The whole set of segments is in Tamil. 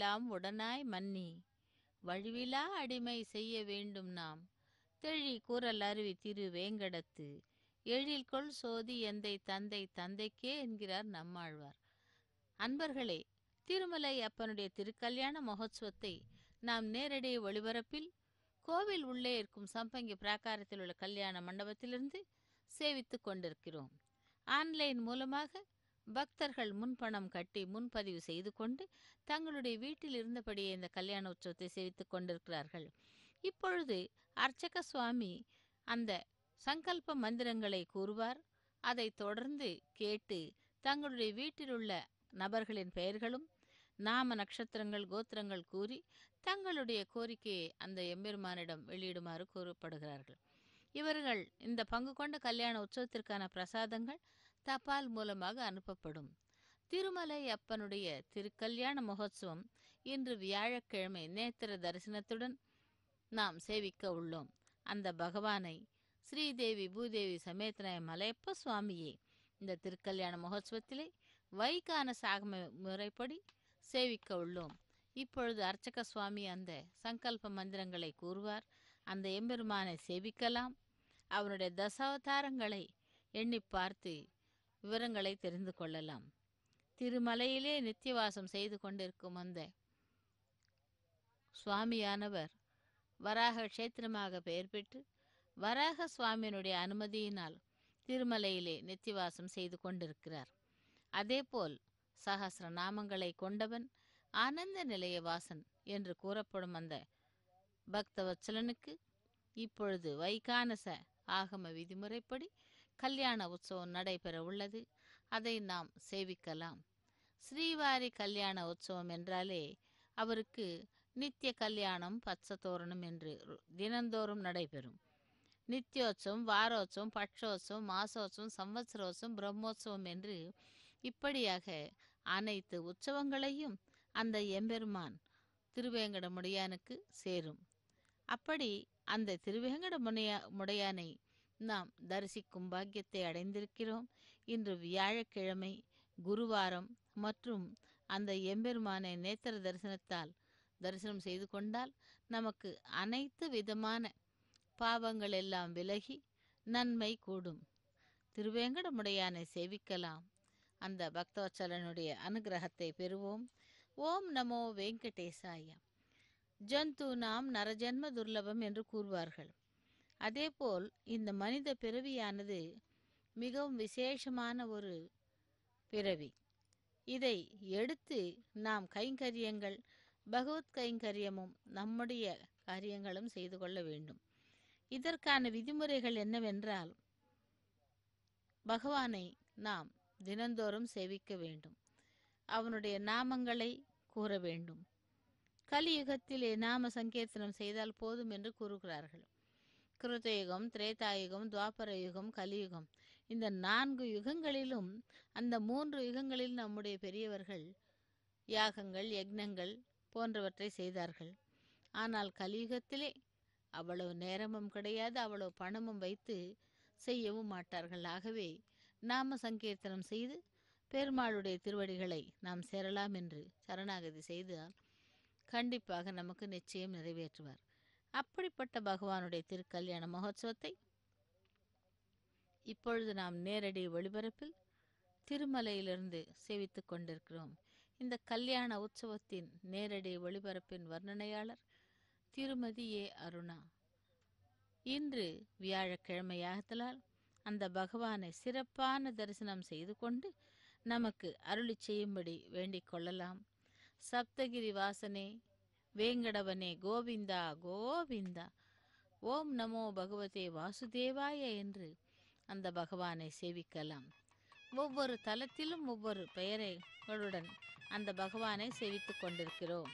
எல்லாம் உடனாய் மன்னி. வழிவிலா அடிமை செய்ய வேண்டும் நாம். தெழி கூறல் அருவி திரு வேங்கடத்து. எழில் கொள் சோதி எந்தை தந்தை தந்தைக்கே என்கிறார் நம்மாழ்வார். அன்பர்களே திருமலை அப்பனுடைய திருக்கல்யாண மகோத்சவத்தை நாம் நேரடி ஒளிபரப்பில் கோவில் உள்ளே இருக்கும் சம்பங்கி பிராகாரத்தில் உள்ள கல்யாண மண்டபத்திலிருந்து சேவித்துக் கொண்டிருக்கிறோம். ஆன்லைன் மூலமாக பக்தர்கள் முன்பணம் கட்டி முன்பதிவு செய்து கொண்டு தங்களுடைய வீட்டில் இருந்தபடியே இந்த கல்யாண உற்சவத்தை சேவித்துக் கொண்டிருக்கிறார்கள். இப்பொழுது அர்ச்சக சுவாமி அந்த சங்கல்ப மந்திரங்களை கூறுவார். அதை தொடர்ந்து கேட்டு தங்களுடைய வீட்டில் உள்ள நபர்களின் பெயர்களும் நாம நட்சத்திரங்கள் கோத்திரங்கள் கூறி தங்களுடைய கோரிக்கையை அந்த எம்பெருமானிடம் வெளியிடுமாறு கூறப்படுகிறார்கள். இவர்கள் இந்த பங்கு கொண்ட கல்யாண உற்சவத்திற்கான பிரசாதங்கள் தபால் மூலமாக அனுப்பப்படும். திருமலை அப்பனுடைய திருக்கல்யாண மகோத்சவம் இன்று வியாழக்கிழமை நேத்திர தரிசனத்துடன் நாம் சேவிக்க உள்ளோம். அந்த பகவானை ஸ்ரீதேவி பூதேவி சமேத்தனாய மலையப்ப சுவாமியே இந்த திருக்கல்யாண மகோத்சவத்திலே வைகான சாகம முறைப்படி சேவிக்க உள்ளோம். இப்பொழுது அர்ச்சக சுவாமி அந்த சங்கல்ப மந்திரங்களை கூறுவார். அந்த எம்பெருமானை சேவிக்கலாம். அவனுடைய தசாவதாரங்களை எண்ணி பார்த்து விவரங்களை தெரிந்து கொள்ளலாம். திருமலையிலே நித்தியவாசம் செய்து கொண்டிருக்கும் அந்த சுவாமியானவர் வராக கஷேத்திரமாக பெயர் பெற்று வராக சுவாமியினுடைய அனுமதியினால் திருமலையிலே நித்தியவாசம் செய்து கொண்டிருக்கிறார். அதேபோல் சகசிர நாமங்களை கொண்டவன் ஆனந்த நிலைய வாசன் என்று கூறப்படும் அந்த பக்தவச்சலனுக்கு இப்பொழுது வைகானச ஆகம விதிமுறைப்படி கல்யாண உற்சவம் நடைபெற உள்ளது. அதை நாம் சேவிக்கலாம். ஸ்ரீவாரி கல்யாண உற்சவம் என்றாலே அவருக்கு நித்திய கல்யாணம் பச்சத்தோரணம் என்று தினந்தோறும் நடைபெறும். நித்தியோற்சவம் வாரோற்சவம் பட்சோற்சவம் மாசோற்சவம் சம்வத்சரோற்சவம் பிரம்மோற்சவம் என்று இப்படியாக அனைத்து உற்சவங்களையும் அந்த எம்பெருமான் திருவேங்கட முடையானுக்கு சேரும். அப்படி அந்த திருவேங்கட முனையா முடையானை நாம் தரிசிக்கும் பாக்கியத்தை அடைந்திருக்கிறோம். இன்று வியாழக்கிழமை குருவாரம் மற்றும் அந்த எம்பெருமானை நேத்திர தரிசனத்தால் தரிசனம் செய்து கொண்டால் நமக்கு அனைத்து விதமான பாவங்கள் எல்லாம் விலகி நன்மை கூடும். திருவேங்கடமுடையானை சேவிக்கலாம். அந்த பக்தவச்சலனுடைய அனுகிரகத்தை பெறுவோம். ஓம் நமோ வெங்கடேசாய. ஜந்து நாம் நரஜன்ம துர்லபம் என்று கூறுவார்கள். அதேபோல் இந்த மனித பிறவியானது மிகவும் விசேஷமான ஒரு பிறவி. இதை எடுத்து நாம் கைங்கரியங்கள் பகவத் கைங்கரியமும் நம்முடைய காரியங்களும் செய்து கொள்ள வேண்டும். இதற்கான விதிமுறைகள் என்னவென்றால் பகவானை நாம் தினந்தோறும் சேவிக்க வேண்டும். அவனுடைய நாமங்களை கூற வேண்டும். கலியுகத்திலே நாம சங்கீர்த்தனம் செய்தால் போதும் என்று கூறுகிறார்கள். கிருதயுகம் திரேதாயுகம் துவாபர யுகம் கலியுகம். இந்த நான்கு யுகங்களிலும் அந்த மூன்று யுகங்களில் நம்முடைய பெரியவர்கள் யாகங்கள் யக்னங்கள் போன்றவற்றை செய்தார்கள். ஆனால் கலியுகத்திலே அவ்வளவு நேரமும் கிடையாது அவ்வளவு பணமும் வைத்து செய்யவும் மாட்டார்கள். ஆகவே நாம சங்கீர்த்தனம் செய்து பெருமாளுடைய திருவடிகளை நாம் சேரலாம் என்று சரணாகதி செய்தால் கண்டிப்பாக நமக்கு நிச்சயம் நிறைவேற்றுவார். அப்படிப்பட்ட பகவானுடைய திருக்கல்யாண மகோத்சவத்தை இப்பொழுது நாம் நேரடி ஒளிபரப்பில் திருமலையிலிருந்து சேவித்து கொண்டிருக்கிறோம். இந்த கல்யாண உற்சவத்தின் நேரடி ஒளிபரப்பின் வர்ணனையாளர் திருமதி ஏ. அருணா. இன்று வியாழக்கிழமையாகத்தலால் அந்த பகவானை சிறப்பான தரிசனம் செய்து கொண்டு நமக்கு அருளி செய்யும்படி வேண்டிக் கொள்ளலாம். சப்தகிரி வாசனே வேங்கடவனே கோவிந்தா கோவிந்தா ஓம் நமோ பகவதே வாசுதேவாய என்று அந்த பகவானை சேவிக்கலாம் ஒவ்வொரு தலத்திலும் ஒவ்வொரு பெயரைகளுடன் அந்த பகவானை சேவித்துக் கொண்டிருக்கிறோம்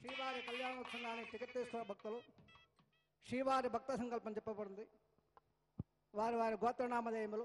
శ్రీవారి కళ్యాణోత్సవానికి టికెట్ తీసుకున్న భక్తులు శ్రీవారి భక్త సంకల్పం చెప్పబడింది వారి వారి గోత్రనామధేయములు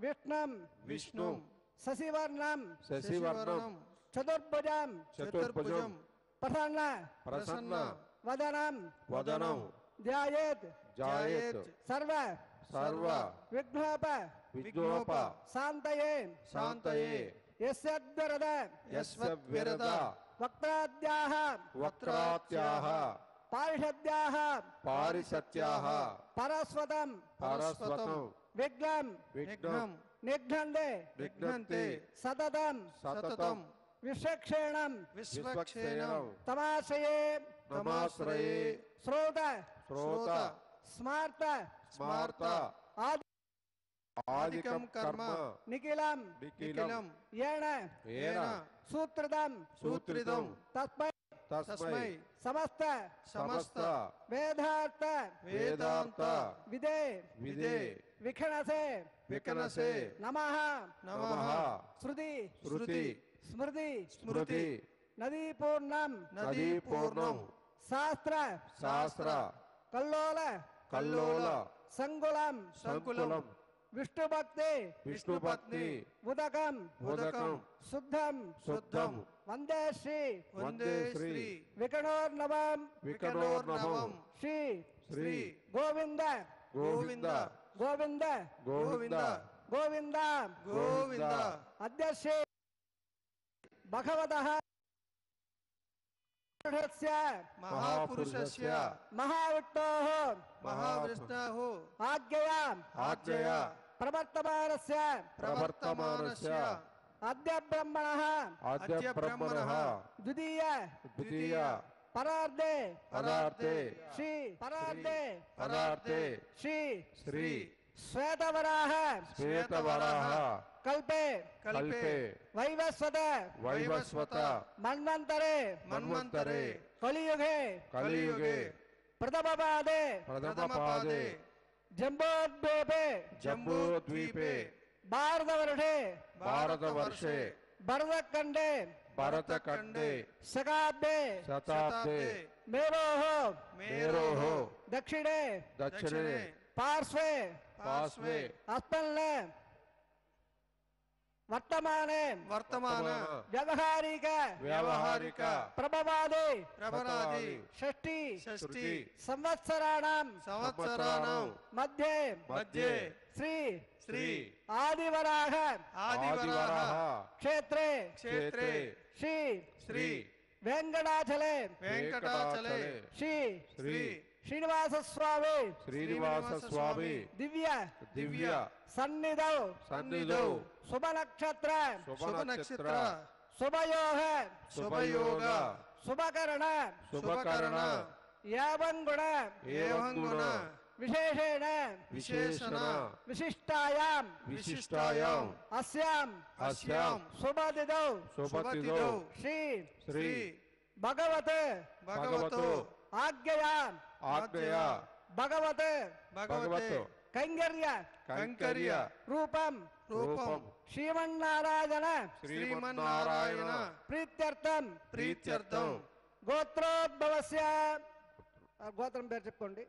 विष्णु विष्णु। शशिवर्णम शशिवर्णम चतुर्भुजम चतुर्भुजम प्रसन्न। प्रसन्न। वदनम वदनम ध्यायेत। जायेत सर्व। सर्व। विघ्नोप। विघ्नोप। शांतये शांतये यस्यद्विरद। यस्यद्विरद। वक्त्राद्याः वक्त्राद्याः पारिषद्याः पारिषत्याः परस्वतम। परस्वतम। विघ्नं विघ्नं निघ्नन्ते विघ्नन्ते सततं सततं विश्वक्षेणं विश्वक्सेनं तमाश्रये नमाश्रये श्रोत श्रोत स्मार्त स्मार्त आदि आदिकं कर्म निखिलं निखिलं येन येन सूत्रितं सूत्रितं तस्मै तस्मै समस्त समस्त वेदार्थ वेदान्त विदे विदे విఖనసే విఖనసే నమః. నమః. శృతి. శృతి. స్మృతి. స్మృతి. నదీ పూర్ణం నదీ పూర్ణం శాస్త్ర. శాస్త్ర. కల్లోల. కల్లోల. సంగులం సంగులం విష్ణు భక్తి విష్ణు భక్తి ఉదకం. ఉదకం. శుద్ధం. శుద్ధం. వందే శ్రీ. వందే శ్రీ. వికణోర్నవం వికణోర్నవం శ్రీ. శ్రీ. గోవింద. గోవింద. गोविंद। गोविंद। ಗೋವಿಂದ ಗೋವಿಂದ ಅಧ್ಯಕ್ಷ ಭಗವತಃ महापुरुषस्य। महावृत्तोः महावृष्णोः। आज्ञया। आज्ञया। प्रवर्तमानस्य। प्रवर्तमानस्य। अद्य ब्रह्मणः अद्य ब्रह्मणः द्वितीय। द्वितीय। परार्धे पदार्थे श्री परार्धे पदार्थे श्री श्री श्वेतवराह। श्वेतवराह। कल्पे। कल्पे। वैवस्वत। वैवस्वत। मन्वन्तरे। मन्वन्तरे। कलियुगे। कलियुगे। प्रथमपादे। प्रथमपादे। जम्बोद्वीपे। जम्बूद्वीपे। भारतवर्षे। भारतवर्षे। भरतखण्डे। ಭಾರತ ಕಂಡೆ ಶತಾಬ್ದೆ. ಶತಾಬ್ದೆ. ಮೇರೋಹ. ಮೇರೋಹ. ದಕ್ಷಿಣೆ. ದಕ್ಷಿಣೆ. ಪಾರ್ಶ್ವೆ ಪಾರ್ಶ್ವೆ ಅಸ್ಪಲ್ಲೆ वर्तमाने वर्तमान व्यवहारिक व्यवहारिक प्रभवादि प्रभवादि षष्टि षष्टि संवत्सराणाम संवत्सराणाम मध्ये मध्ये श्री श्री आदिवराह आदिवराह क्षेत्रे क्षेत्रे श्री श्री वेङ्कटाचले वेङ्कटाचले श्री श्री श्रीनिवास स्वामी श्रीनिवास स्वामी दिव्य। दिव्य। सन्निधौ। सन्निधौ। शुभ नक्षत्र शुभ नक्षत्र शुभयोग। शुभयोग। शुभकरण। शुभकर्ण। एवं गुण। एवं गुण। विशेषेण विशेषण विशिष्टायां विशिष्टायाम् अस्यां अस्यां शुभदिदौ शुभतिथौ श्री श्री भगवत भगवतो आज्ञया आज्ञया भगवत भगवतो कैङ्कर्य कैङ्कर्य रूपं रूपं श्रीमन्नारायण श्रीमन्नारायण ప్రీత్యర్థం प्रीत्यर्थं గోత్రోద్భవస్య ఆ గోత్రం పేరు చెప్పుకోండి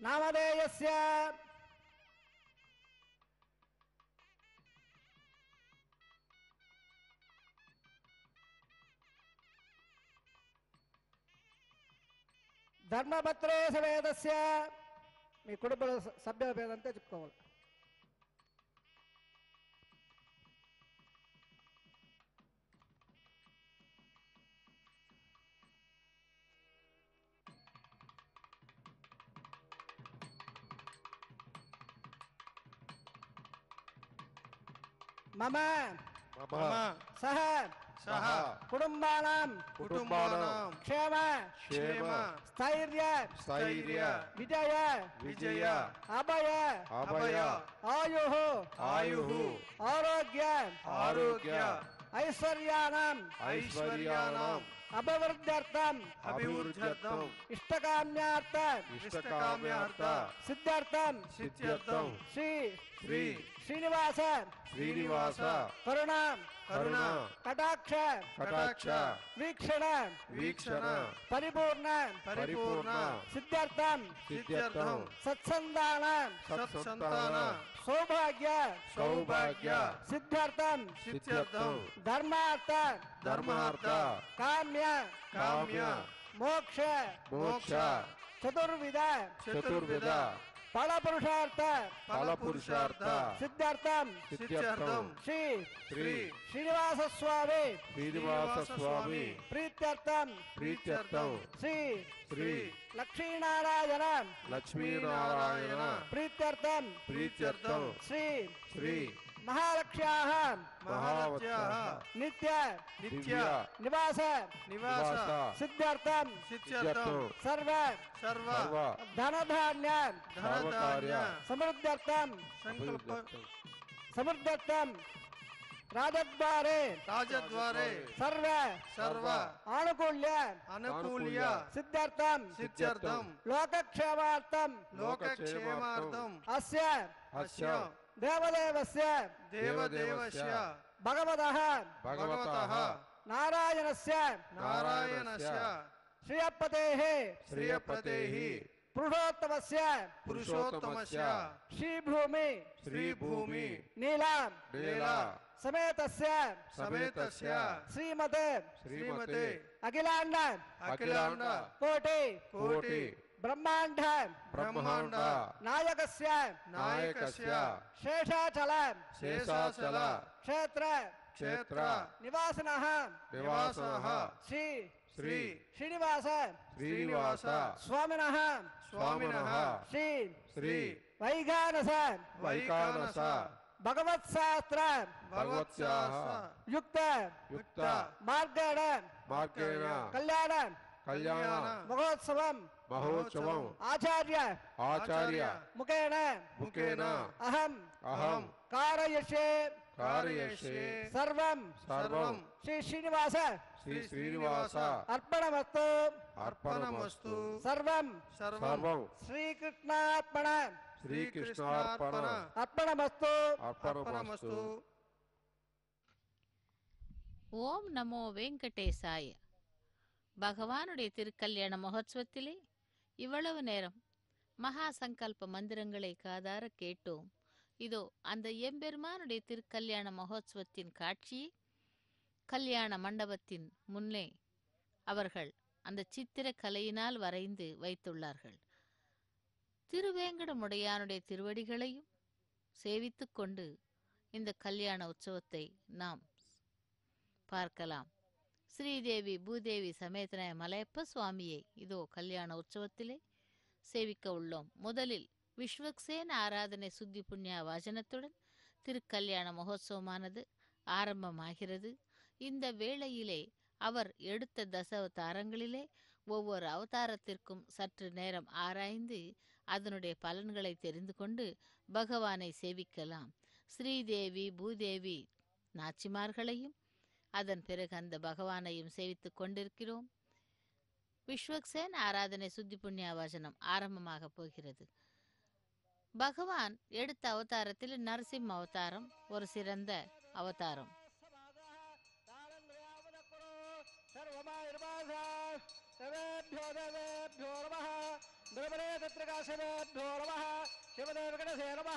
నామధేయస్య ధర్మపత్రే వేదస్య మీ కుటుంబ సభ్యుల పేరంతా చెప్పుకోవాలి. మమ మమ సహ సహ కుటుంబానాం కుటుంబానాం క్షేమ క్షేమ స్థైర్య స్థైర్య విజయ విజయ అభయ అభయ ఆయుః ఆయుః ఆరోగ్య ఆరోగ్య ఐశ్వర్యాణం ఐశ్వర్యాణం అభివృద్ధ్యర్థం అభివృద్ధ్యర్థం ఇష్టకామ్యార్థ ఇష్టకామ్యార్థ సిద్ధార్థం సిద్ధ్యర్థం శ్రీ శ్రీ श्रीनिवास श्रीनिवास करुणा करुणा कटाक्ष कटाक्ष वीक्षण वीक्षण परिपूर्ण परिपूर्ण सिद्ध्यर्थं सिद्ध्यर्थम् सत्सन्दान सत्सन्तान सौभाग्य सौभाग्य सिद्ध्यर्थं सिद्ध्यर्थम् धर्मार्थ धर्मार्थ काम्य काम्य मोक्ष मोक्ष चतुर्विध चतुर्विध ఫలపురుషార్థ పురుషార్థ సిద్ధార్థం సిద్ధార్థం శ్రీ. శ్రీ. శ్రీనివాస స్వామి శ్రీనివాస స్వామి ప్రీత్యర్థం. ప్రీత్యర్థం శ్రీ. శ్రీ లక్ష్మీనారాయణ. లక్ష్మీనారాయణ. ప్రీత్యర్థం. ప్రీత్యర్థం. శ్రీ. శ్రీ. महालक्ष्याः। महावत्याः नित्य। नित्य। निवास। निवास। सिद्ध्यर्थं सिद्ध्यर्थम्। सर्व। सर्व। धनधान्य। धनधान्य। समृद्ध्यर्थं संकल्प। समृद्ध्यर्थं राजद्वारे। राजद्वारे। सर्व। सर्व। आनुकूल्य। अनुकूल्य सिद्ध्यर्थं सिद्ध्यर्थम्। लोकक्षेमार्थं लोकक्षेमार्थम्। अस्य। अस्य। देवदेवस्य। देवदेवस्य। भगवतः। भगवतः। नारायणस्य। नारायणस्य। श्रियपतेः श्रियपतेः पुरुषोत्तमस्य। पुरुषोत्तमस्य। श्रीभूमि। श्रीभूमि। नीला। लीला समेतस्य। समेतस्य। श्रीमते। श्रीमते। अखिलाण्ड। अखिलाण्ड। कोटि। कोटि। ब्रह्माण्ड ब्रह्माण्ड नायकस्य नायकस्य। शेषाचल शेषाचल। क्षेत्र क्षेत्र। निवासिनः निवासः श्री श्री। श्रीनिवास श्रीनिवास। स्वामिनः स्वामिनः। श्री श्री। वैघानस वैकानस भगवत्शास्त्र भगवत्याः। युक्त युक्त। मार्गेण मार्गेण। कल्याण कल्याण। महोत्सवं महोत्सवम् आचार्य आचार्य मुखेन मुखेन अहम् अहम् कारयिष्ये कारयिष्ये सर्वं सर्वं श्री श्रीनिवास श्री श्रीनिवास अर्पणमस्तु अर्पणमस्तु सर्वं सर्वं श्रीकृष्णार्पण श्रीकृष्णार्पण अर्पणमस्तु अर्पणमस्तु ஓம் நமோ வெங்கடேசாய பகவானுடைய திருக்கல்யாண மகோத்சவத்திலே இவ்வளவு நேரம் மகா சங்கல்ப மந்திரங்களை காதார கேட்டோம். இதோ அந்த எம்பெருமானுடைய திருக்கல்யாண மகோத்சவத்தின் காட்சியை கல்யாண மண்டபத்தின் முன்னே அவர்கள் அந்த சித்திர கலையினால் வரைந்து வைத்துள்ளார்கள். திருவேங்கடமுடையானுடைய திருவடிகளையும் சேவித்துக் கொண்டு இந்த கல்யாண உற்சவத்தை நாம் பார்க்கலாம். ஸ்ரீதேவி பூதேவி சமேதன மலையப்ப சுவாமியை இதோ கல்யாண உற்சவத்திலே சேவிக்க உள்ளோம். முதலில் விஸ்வக்சேன ஆராதனை சுத்தி புண்ணிய வாசனத்துடன் திருக்கல்யாண மகோத்சவமானது ஆரம்பமாகிறது. இந்த வேளையிலே அவர் எடுத்த தசவதாரங்களிலே ஒவ்வொரு அவதாரத்திற்கும் சற்று நேரம் ஆராய்ந்து அதனுடைய பலன்களை தெரிந்து கொண்டு பகவானை சேவிக்கலாம். ஸ்ரீதேவி பூதேவி நாச்சிமார்களையும் அதன் பிறகு அந்த பகவானையும் சேவித்துக் கொண்டிருக்கிறோம். விஸ்வக்சேன் ஆராதனை சுத்தி புண்ணிய வசனம் ஆரம்பமாக போகிறது. பகவான் எடுத்த அவதாரத்தில் நரசிம்ம அவதாரம் ஒரு சிறந்த அவதாரம். சிவதேவகணசே நம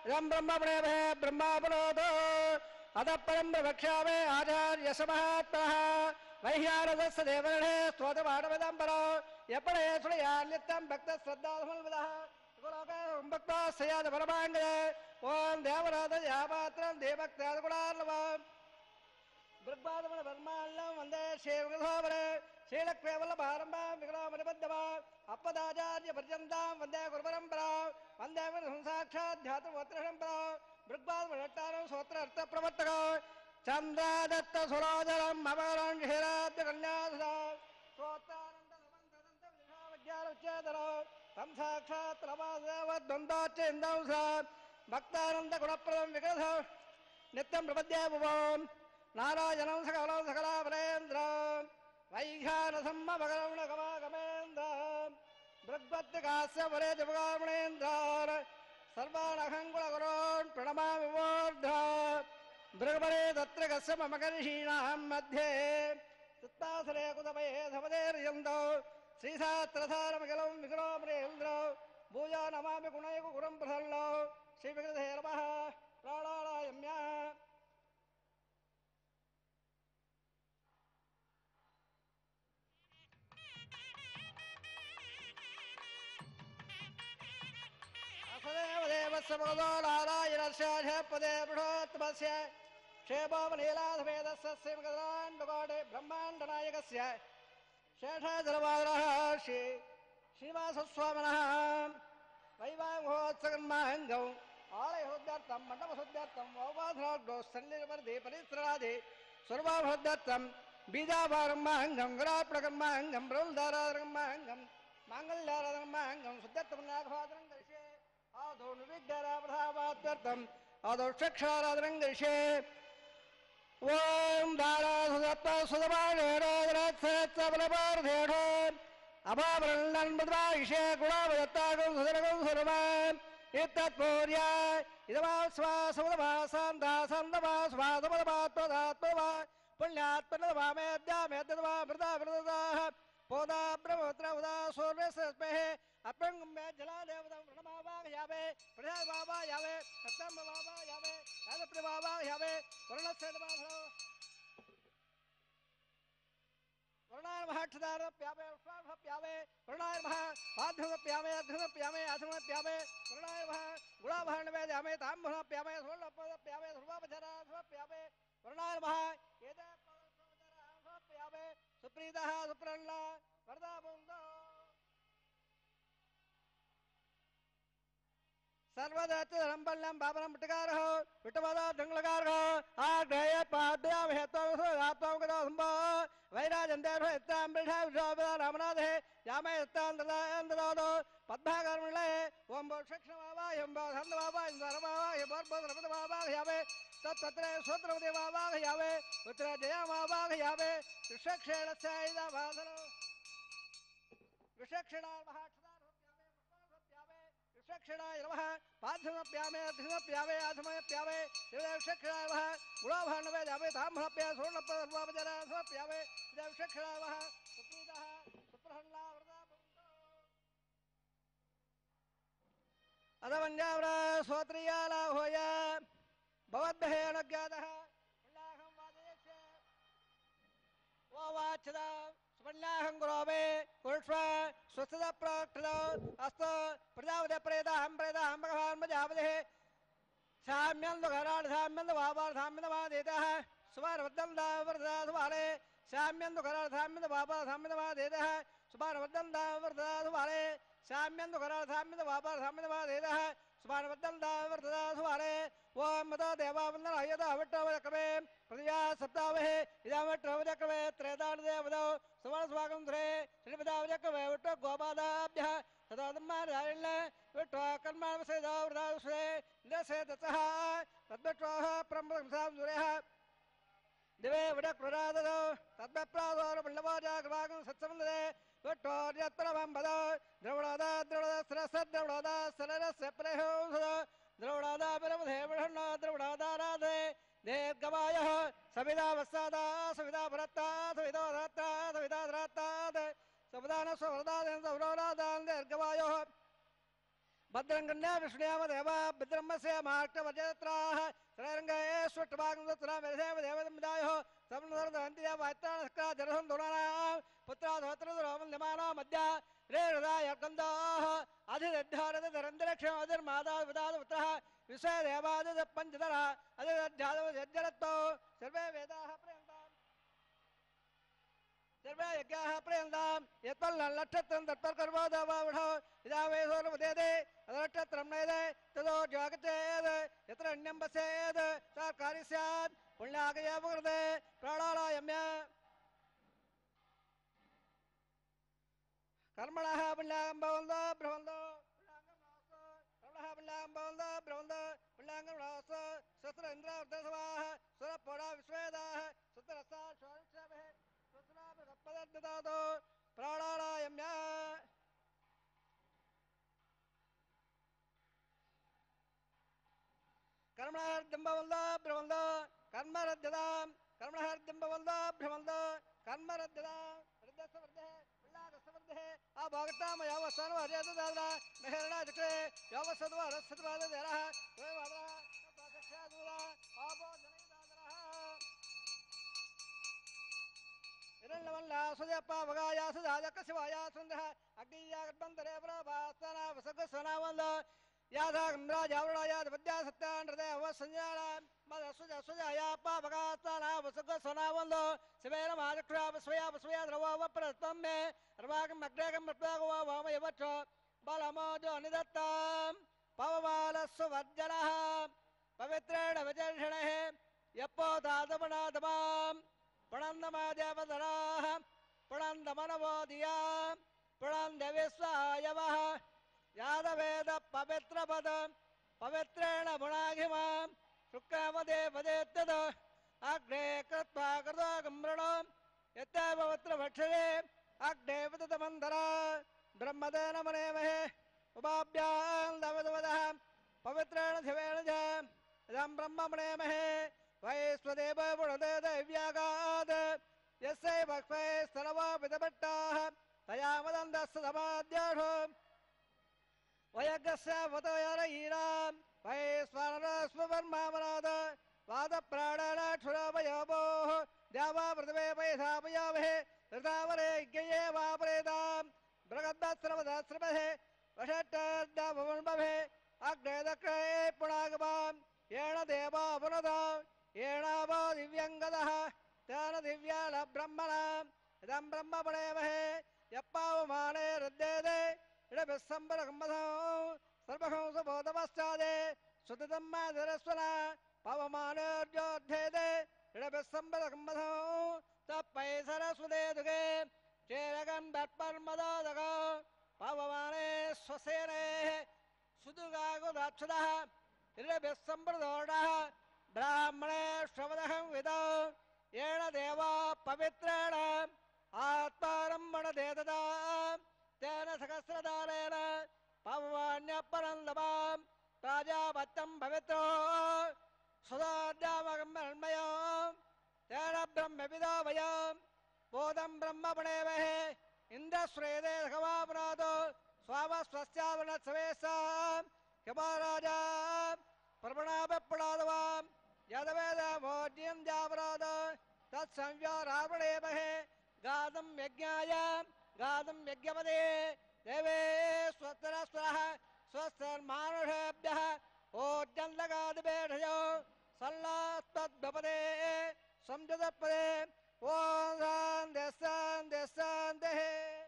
சதஞ்சேவரேராஹம்பே பிரம்மாபுரோதோ அதப்பரம் பிரபக்ஷாமே ஆச்சாரிய சமாத்மா வைஹ்யாரதஸ்ய தேவரணே ஸ்தோதமாடவதம்பரோ எப்படே சுழையால்யத்தம் பக்த ஸ்ரத்தாதமல்வதா பக்தா செய்யாத பரமாங்கதே ஓம் தேவராத யாபாத்திரம் தேவக்தாத குணார்லவாம் பிரபாதமன பர்மால்லாம் வந்த சேவகதாபரே शीलक्वेवल्लभारम्भाविकलामनुबद्धवा अपदाचार्यपर्यन्तां वन्दे गुरुपरम्परां वन्दे साक्षाध्यातृवत्रसम्परा मृग्वाद्वषट्टारं सोत्रार्थप्रवर्तक चन्द्रादत्तसुराजरं ममराङ्गीराद्यकन्यासुरा सोत्रानन्दसमन्तदन्तविधावज्ञानोच्चेतरो तं साक्षात् रमासेवद्वन्द्वाच्चेन्दांसा भक्तानन्दगुणप्रदं विकथ नित्यं प्रपद्ये भुवां नारायणं सकलं सकला वरेन्द्र తం సాక్షాత్ రమాదేవద్వందాచ్చేందం సా భక్తానంద గుణప్రదం విగ్రహ నిత్యం ప్రపద్యే భువం నారాయణం సకలం సకలాపరేంద్ర వైఘానసమ్మ భగరమణగమాగమేంద్ర దృగ్వత్తికాస్య వరే దివగామణేంద్ర సర్వాణహంగుళగురోన్ ప్రణమామి మూర్ధ దృగపరే తత్ర కస్య देव समदो नारायणस्यापदे बृहत्तमस्य क्षेमोमनीलाधवेदस्य श्रीमगदाण्डकोटे ब्रह्माण्डनायकस्य शेषजलवादरः श्री श्रीवासस्वामिनः। वैवाङ्गोत्सकन्माहङ्गौ आलयशुद्ध्यर्थं मण्डपशुद्ध्यर्थं वौवाधराग्डो सन्निर्वर्धे परित्रादे सर्वाभुद्ध्यर्थं बीजाभारम्माहङ्गं गुराप्लकर्माहङ्गं ब्रह्मदाराधर्माहङ्गं माङ्गल्याराधर्माहङ्गं शुद्धत्वनाभादरङ्ग அதோ நிவிகராபதாவாத்தம் அதோ ஷக்ஷாராதனங்கிரிஷே ஓம் தாராசுதப்பாசுதபாஷேடோதரத்சரத்தபலபாரதேடோ அபாபரண்ணன்புதாயிஷே குணாபதத்தாகும் சுதரகம் சுரமான் இத்தத்பூர்யா இதமாஸ்வாசமுதமாசாம் தாசந்தமாஸ்வாதமதமாத்மதாத்மதமா புண்ணியாத்மனதமாமேத்யாமேத்ததமா மிருதா மிருததாக पौधा ब्रह्मपुत्र उदा सूर्य अपंग में जला देवतम प्रणमावा यावे। प्रसाद बाबा यावे। सत्यम बाबा यावे। राजप्र बाबा यावे। वरुण सेठ बाबा वरुणार महाक्षदार प्यावे उष्माभ प्यावे। वरुणार महा पाध्युग प्यावे अध्युग प्यावे आसुम प्यावे। वरुणार महा गुड़ा भाण में जामे ताम ताम्भुना प्यावे सोलपद प्यावे सर्वापचरा सर्व प्यावे। वरुणार महा ये सुप्रीतः सुप्रण्ल वरदापुङ्ग सर्वदत्त रंबल्लम बाबरम पटकार हो विटवादा धंगलकार हो आ ग्रह पाद्या महतो रातों का संभ वैराज अंदर है इत्ताम बिठा जाबरा रामनाथ है या मैं इत्ताम दला अंदर दो पद्मा कर्मले ओम बोल शिक्षण बाबा यम बाबा धन बाबा इंद्र बाबा ये बर बर रबद बाबा या मैं तत्र स्वद्रवदेवावाहयावे पुत्र जयमावाहयावे ऋषक्षेणस्यायिदाभासनो विषक्षिणार्मः ऋषक्षिणाय नमः पार्थमप्यामे अर्घ्यमप्यावे आधमयप्यावे शिवदेवषक्षिणाय नमः गुणाभाण्डवे जावे ताम्भ्रप्य सुवर्णप्रवापजराधमप्यावे देवषक्षिणाय नमः सुप्रीतः सुप्रहल्लावृता अदवञ्जाव्रा स्वत्रिया लाभोया भवद्भ्यः अनुज्ञातः। पुण्याहं वादयेच्छ वाचद सुपण्याहं गुरोमे कुरुष्व स्वस्थद प्रक्षद अस्त प्रजावदे प्रेदाहं प्रेदाहं भगवान् मजावदेः साम्यं दुघराड साम्यं दुभावार साम्यं दुभादेतः सुभारवद्दं दावर्धा सुभारे। साम्यं दुघराड साम्यं दुभावार साम्यं दुभादेतः सुभारवद्दं दावर्धा सुभारे। साम्यं दुघराड साम्यं दुभावार साम्यं दुभादेतः सुभानवद्दलदावर्तदा सुभारे ओम मद देवावन्दनाय दावट्टवक्रमे प्रतिया सप्तावहे इदावट्टवक्रमे त्रयदानदेवदौ सुवर्ण स्वागम ध्रे श्रीपदावक्रमे वट्ट गोपादाभ्यः। तदादम्मारायण वट्ट कर्मावसेदावृदावसुरे निरसे ततः। तद्वट्टोः प्रम्रंसां सुरेः। दिवे वडक्रुरादौ तद्वप्रादौ मण्डवाजाग्रभागं सत्समन्दरे ತ್ವಟ್ಟೋರ್ಯತ್ರವಂಬದ ದ್ರವಣದ ದ್ರವಣದ ಸರಸ ದ್ರವಣದ ಸರರಸ ಪ್ರಹೋದ ದ್ರವಣದ ಬಿರಮಧೆ ಬ್ರಹ್ಮಣ ದ್ರವಣದ ರಾಧೆ ದೇರ್ಗವಾಯ ಸವಿದಾ ವಸ್ಸಾದ ಸವಿದಾ ಭರತ್ತ ಸವಿದಾ ಧರತ್ತ ಸವಿದಾ ಧರತ್ತಾದ ಸವದಾನ ಸ್ವರದಾದ ಸೌರವರಾದ ದೇರ್ಗವಾಯೋ ಭದ್ರಂಗಣ್ಯ ವಿಷ್ಣುಯಾಮ ದೇವ ಭದ್ರಮ್ಮಸ್ಯ ಮಾಷ್ಟವಜತ್ರಾಹ रणरंगाय स्वट्टभागं तत्र वेदसेव देवदम्दायो समनसरदन्तिया वायत्राणस्का जरसं धुराणायां पुत्राधोत्रदुरामन्यमाना मध्या रेरदायकन्दाः अधिदध्यारदरन्तरिक्षमधिर्मादाविदादपुत्रः विश्वदेवादिपञ्चदरः अधिदध्यादवज्जरत्वौ सर्वे वेदाः सर्वे यज्ञाः प्रयन्ताम् यत्पल्लक्षत्रं तत्पर्कर्वो देवावढो यदा वेदोर्वदेदे अदक्षत्रं नयदे तदो जागचेद् यत्र अन्यं वसेद् सार्कारी स्यात् पुण्यागयापकृते प्राणालायम्य कर्मणः पुण्यागं भवन्तो भ्रवन्तो कर्मणः पुण्यागं भवन्तो भ्रवन्तो पुण्यागं रास सत्र इन्द्रावृतसवाः सुरपोडा विश्वेदाः सुत्रस्ता षोडशभे सुत्रापदपददातो प्राणालायम्य कर्मणार्जम्बवन्द भ्रमन्द कर्मरद्यताम् कर्मणार्जम्बवन्द भ्रमन्द कर्मरद्यताम् वृद्धस्वर्धे उल्लासवर्धे अभागताम यावस्तान हरियाददादा मेहरणा चक्रे यावसद्वा रसद्वाद हिरण्यमल्लासुजपा भगाया सुधाजक शिवाया सुन्दरः अग्नियागर्बन्धरे प्रभास्तना विसर्गस्वनावन्द याधाग्राजावरणायाद्वद्या सत्या नृदय अवसञ्जाना मदसुज सुजया पाभगास्ताना विसर्गस्वनावन्द शिवेन महाजक्षुरा विस्वया विस्वया द्रवव प्रस्तं मे रवागम् अग्रेगम् मत्वागो वामयवच्छ बलमोजो निदत्ताम् पवमालस्व वर्जनः पवित्रेण विजर्षणः यपो दादमनादमाम् प्रणन्दमादेवधराः प्रणन्दमनवोदिया प्रणन्दविश्वायवः यादवेद पवित्रपद पवित्रेण गुणाघिमां शुक्रावदे पदेत्तद अग्ने कृत्वा यत्र पवित्र भक्षरे अग्ने विदतमन्धर ब्रह्मदेन मनेमहे, उपाभ्यां दवदवदः पवित्रेण शिवेन च, इदं ब्रह्म मनेमहे वैश्वदेव गुणदैव्यागाद यस्यै भक्ष्मै स्तरवा विदभट्टाः तया मदन्दस्य समाद्याढो वयज्ञस्य वतयरहीणां वैश्वानरस्ववर्मामनाद वादप्राणानाक्षुरामयोभोः द्यावा पृथिवे वैधापयामहे ऋतावरे यज्ञये वापरेतां बृहद्वत्स्रवदस्रमहे वषट्टाद्याभवन्मभे अग्नेदक्रये पुणागमां येण देवा पुनदाम् येणावो दिव्यङ्गदः तेन दिव्याल ब्रह्मणाम् इदं ब्रह्मपणेमहे यप्पावमाने हृद्येदे इडभिस्सम्बरगम्मधौ सर्वहंसबोधपश्चादे सुतितं माधुरस्वना पवमानोर्जोद्धेदे इडभिस्सम्बरगम्मधौ तप्पै सरस्वते दुगे चेरगन् भट्पर्मदोदग पवमाने स्वसेने सुदुगागुदाक्षदः इडभिस्सम्प्रदोषः ब्राह्मणे श्रवदहं विदौ येण देवा पवित्रेण आत्मानं मणदेददा तेन सहस्रदारेण पवमान्यपरन्दमां प्राजापत्यं पवित्रो सुधाद्यामगम्मन्मयो तेन ब्रह्मविदो वयं बोधं ब्रह्मपणेमहे इन्द्रश्रेदे भगवापनादो स्वामस्वस्यावरणत्सवेशां हिमाराजा यदवेद मोड्यं जावराद। तत्संव्या रावणे महे। गादं यज्ञाय। गादं यज्ञपदे। देवे स्वतरस्वरः। स्वस्तर्मानुषेभ्यः ओड्यं लगादिबेढयो सल्लात्तद्भपदे संयुतपदे। ॐ देशान् देशान् देहे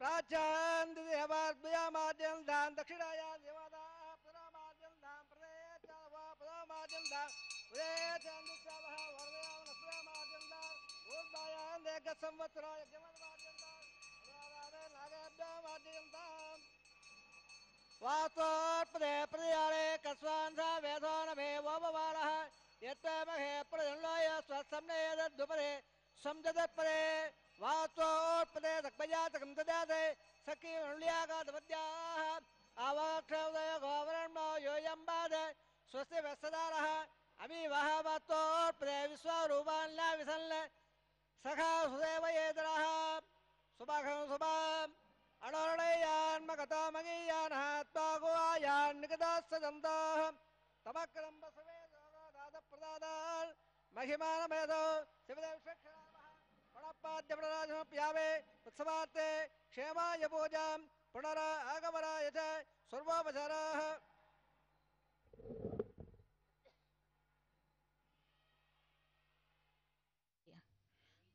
प्राचान् देवाद्वयामाद्यं धां दक्षिणाया देवादा प्रदामाद्यं धां प्रदये च वा प्रदामाद्यं धां प्रदये च अनुसावः वरदया नस्यामाद्यं धां ऊर्ध्वायान् एकसंवत्सराय जमन्माद्यं धां प्रदादाने नागाभ्यामाद्यं धां वास्तोत्पदे प्रदयाले कस्वान् सा वेदो न मे वोपवारः यत्तमहे प्रजन्लोय स्वसम्नयदद्वपदे समजदत्पदे वात्वात्पदेधक्पजातकं ददाते सखी अणुल्यागाधपत्याः आवाक्षोदय गोवरणो योऽयम्बाद स्वस्य व्यस्तदारः। अमीवः वात्वात्पदे विश्वरूपान्लाविसल्ल सखा सुदेव येतरः सुभाघं सुभाम् अणोर्णयान्मगतामगीयान्हात्मागोयान्निकदास्सजन्ताः तमक्रम्बसवे दादप्रदादान् महिमानमेधो शिवदेवशक्षणा प्रणपाद्यप्रराजमप्यावे उत्सवार्ते क्षेमाय पूजां पुनरा आगमनाय च सर्वोपचाराः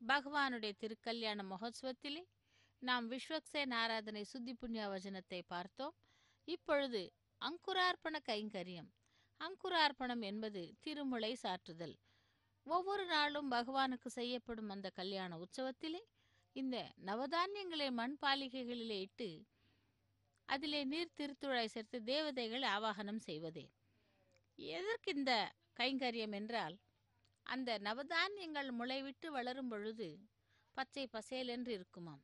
பகவானுடைய திருக்கல்யாண மகோத்சவத்திலே நாம் விஸ்வக்சேன் ஆராதனை சுத்தி புண்ணிய வசனத்தை பார்த்தோம் இப்பொழுது அங்குரார்ப்பண கைங்கரியம் அங்குரார்ப்பணம் என்பது திருமுலை சாற்றுதல் ஒவ்வொரு நாளும் பகவானுக்கு செய்யப்படும் அந்த கல்யாண உற்சவத்திலே இந்த நவதானியங்களை மண் பாலிகைகளிலே இட்டு அதிலே நீர் திருத்துழாய் சேர்த்து தேவதைகள் ஆவாகனம் செய்வதே. எதற்கு இந்த கைங்கரியம் என்றால் அந்த நவதானியங்கள் முளைவிட்டு வளரும் பொழுது பச்சை பசேலென்று இருக்குமாம்.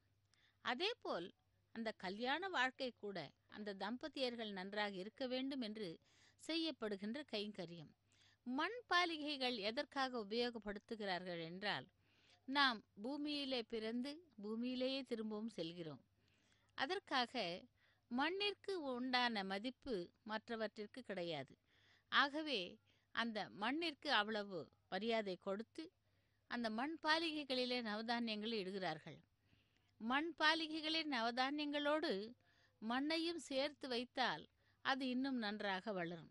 அதேபோல் அந்த கல்யாண வாழ்க்கை கூட அந்த தம்பதியர்கள் நன்றாக இருக்க வேண்டும் என்று செய்யப்படுகின்ற கைங்கரியம். மண் பாலிகைகள் எதற்காக உபயோகப்படுத்துகிறார்கள் என்றால் நாம் பூமியிலே பிறந்து பூமியிலேயே திரும்பவும் செல்கிறோம். அதற்காக மண்ணிற்கு உண்டான மதிப்பு மற்றவற்றிற்கு கிடையாது. ஆகவே அந்த மண்ணிற்கு அவ்வளவு மரியாதை கொடுத்து அந்த மண் பாலிகைகளிலே நவதானியங்களை இடுகிறார்கள். மண் பாலிகைகளின் நவதானியங்களோடு மண்ணையும் சேர்த்து வைத்தால் அது இன்னும் நன்றாக வளரும்.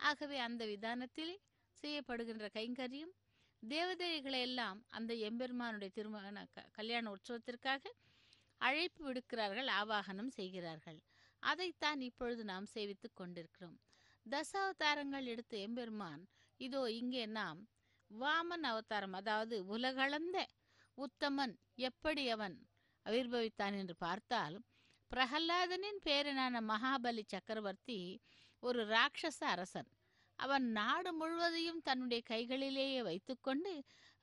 ஆகவே அந்த விதானத்தில் செய்யப்படுகின்ற கைங்கரியம். தேவதைகளை எல்லாம் அந்த எம்பெருமானுடைய திருமண க- கல்யாண உற்சவத்திற்காக அழைப்பு விடுக்கிறார்கள் ஆவாகனம் செய்கிறார்கள். அதைத்தான் இப்பொழுது நாம் சேவித்து கொண்டிருக்கிறோம். தசாவதாரங்கள் எடுத்த எம்பெருமான் இதோ இங்கே நாம் வாமன் அவதாரம் அதாவது உலகளந்த உத்தமன் எப்படி அவன் அவிர்பவித்தான் என்று பார்த்தால் பிரகலாதனின் பேரனான மகாபலி சக்கரவர்த்தி ஒரு ராட்சச அரசன். அவன் நாடு முழுவதையும் தன்னுடைய கைகளிலேயே வைத்துக்கொண்டு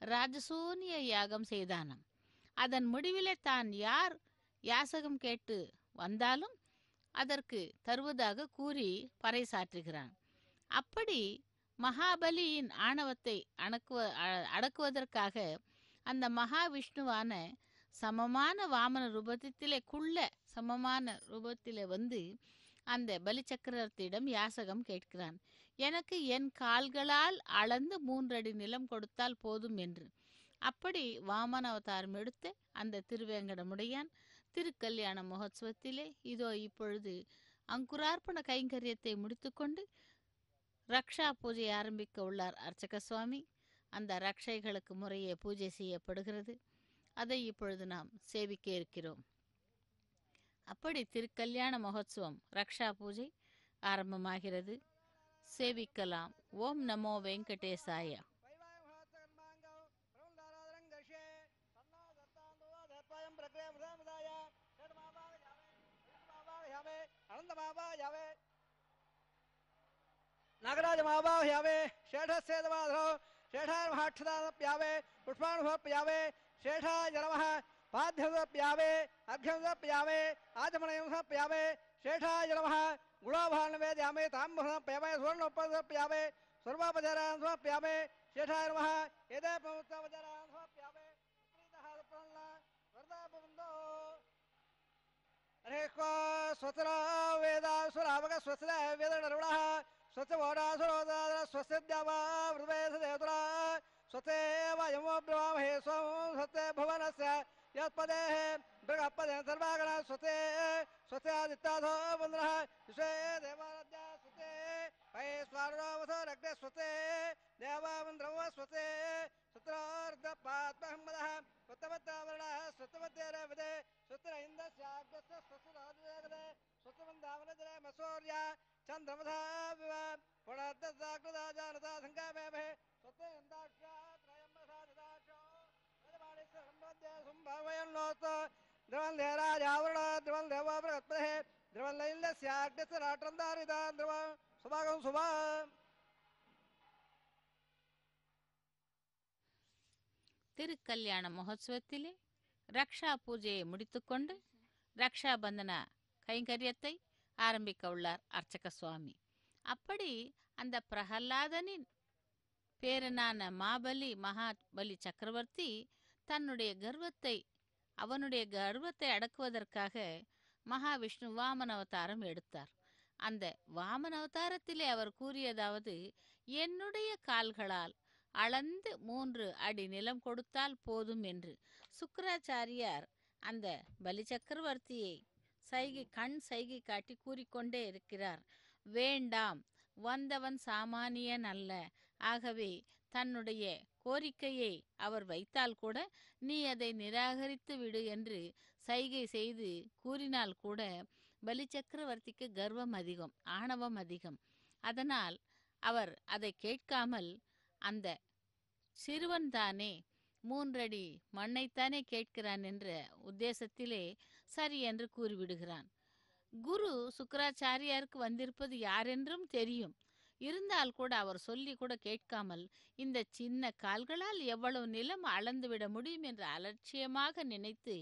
ராஜசூனிய யாகம் செய்தானாம். அதன் முடிவிலே தான் யார் யாசகம் கேட்டு வந்தாலும் அதற்கு தருவதாக கூறி பறைசாற்றுகிறான். அப்படி மகாபலியின் ஆணவத்தை அடக்குவ அடக்குவதற்காக அந்த மகாவிஷ்ணுவான சமமான வாமன ரூபத்திலே குள்ள சமமான ரூபத்திலே வந்து அந்த பலி சக்கரவர்த்தியிடம் யாசகம் கேட்கிறான். எனக்கு என் கால்களால் அளந்து மூன்றடி நிலம் கொடுத்தால் போதும் என்று. அப்படி வாமன அவதாரம் எடுத்த அந்த திருவேங்கடமுடையான் திருக்கல்யாண மகோத்சவத்திலே இதோ இப்பொழுது அங்குரார்ப்பண கைங்கரியத்தை முடித்துக்கொண்டு ரக்ஷா பூஜை ஆரம்பிக்க உள்ளார் அர்ச்சக சுவாமி அந்த ரக்ஷைகளுக்கு முறையே பூஜை செய்யப்படுகிறது. அதை இப்பொழுது நாம் சேவிக்க இருக்கிறோம். அப்படி திருக்கல்யாண மகோத்சவம் ரக்ஷா பூஜை ஆரம்பமாகிறது. సేవిక్కలాం ओम नमो वेंकटेशाय नागराज महाभाव यावे शेठ सेदवाधरो प्यावे पुष्पाणुभप्यावे प्यावे पाध्यमप्यावे प्यावे आचमणयंसप्यावे शेठाजनमः गुणाभावेद यामे तांबहन प्यामे स्वर्णोपयामे सर्वापचारान् स्व प्यामे शेषाय नमः एते प्रवृत्तापचारान् स्व प्यामे हरे स्वतर वेदासुरावक स्वस्त्र वेदनरुणः स्वस्य वोडासुरोदार स्वस्य द्यावा वृदय सदेतुरा स्वते वयमो ब्रह्महे सोमो स्वते भुवनस्य यत्पदे मृगपदे सर्वागण स्वते स्वते आदित्याधो पुनः विश्वे देवाराध्या स्वते पये स्वारोमथो रग्ने स्वते देवामन्द्रमो स्वते सुत्रार्धपात्महम्मदः स्वतमत्तावरणः स्वतमत्तेरविदे स्वत्र इन्दस्याग्रस्य स्वसुरादिवेगदे स्वतवन्दावनजने मसौर्या चन्द्रमधा विव पुनर्दसाकृता जानता सङ्गामेभे स्वते इन्दाक्ष्या त्रयम्बसा ददाक्षो वेदमाणिस्य सम्बद्ध सम्भावयन्नोत ध्रुवं देराजावरण ध्रुवं देवाप्रगत्पदे ध्रुवं लैल्यस्याग्रस्य राट्रन्दारिता ध्रुवं सुभागं सुभा திருக்கல்யாண மகோத்சவத்திலே ரக்ஷா பூஜையை முடித்துக்கொண்டு ரக்ஷா பந்தன கைங்கரியத்தை ஆரம்பிக்க உள்ளார் அர்ச்சக சுவாமி. அப்படி அந்த பிரகல்லாதனின் பேரனான மாபலி மகாபலி சக்கரவர்த்தி தன்னுடைய கர்வத்தை அவனுடைய கர்வத்தை அடக்குவதற்காக மகாவிஷ்ணு வாமன அவதாரம் எடுத்தார். அந்த வாமன அவதாரத்திலே அவர் கூறியதாவது என்னுடைய கால்களால் அளந்து மூன்று அடி நிலம் கொடுத்தால் போதும் என்று. சுக்கராச்சாரியார் அந்த பலி சக்கரவர்த்தியை சைகை கண் சைகை காட்டி கூறிக்கொண்டே இருக்கிறார். வேண்டாம் வந்தவன் சாமானியன் அல்ல. ஆகவே தன்னுடைய கோரிக்கையை அவர் வைத்தால் கூட நீ அதை நிராகரித்து விடு என்று சைகை செய்து கூறினால் கூட பலி சக்கரவர்த்திக்கு கர்வம் அதிகம் ஆணவம் அதிகம். அதனால் அவர் அதை கேட்காமல் அந்த சிறுவன் தானே மூன்றடி மண்ணைத்தானே கேட்கிறான் என்ற உத்தேசத்திலே சரி என்று கூறிவிடுகிறான். குரு சுக்கராச்சாரியாருக்கு வந்திருப்பது யாரென்றும் தெரியும். இருந்தால் கூட அவர் சொல்லி கூட கேட்காமல் இந்த சின்ன கால்களால் எவ்வளவு நிலம் அளந்துவிட முடியும் என்று அலட்சியமாக நினைத்து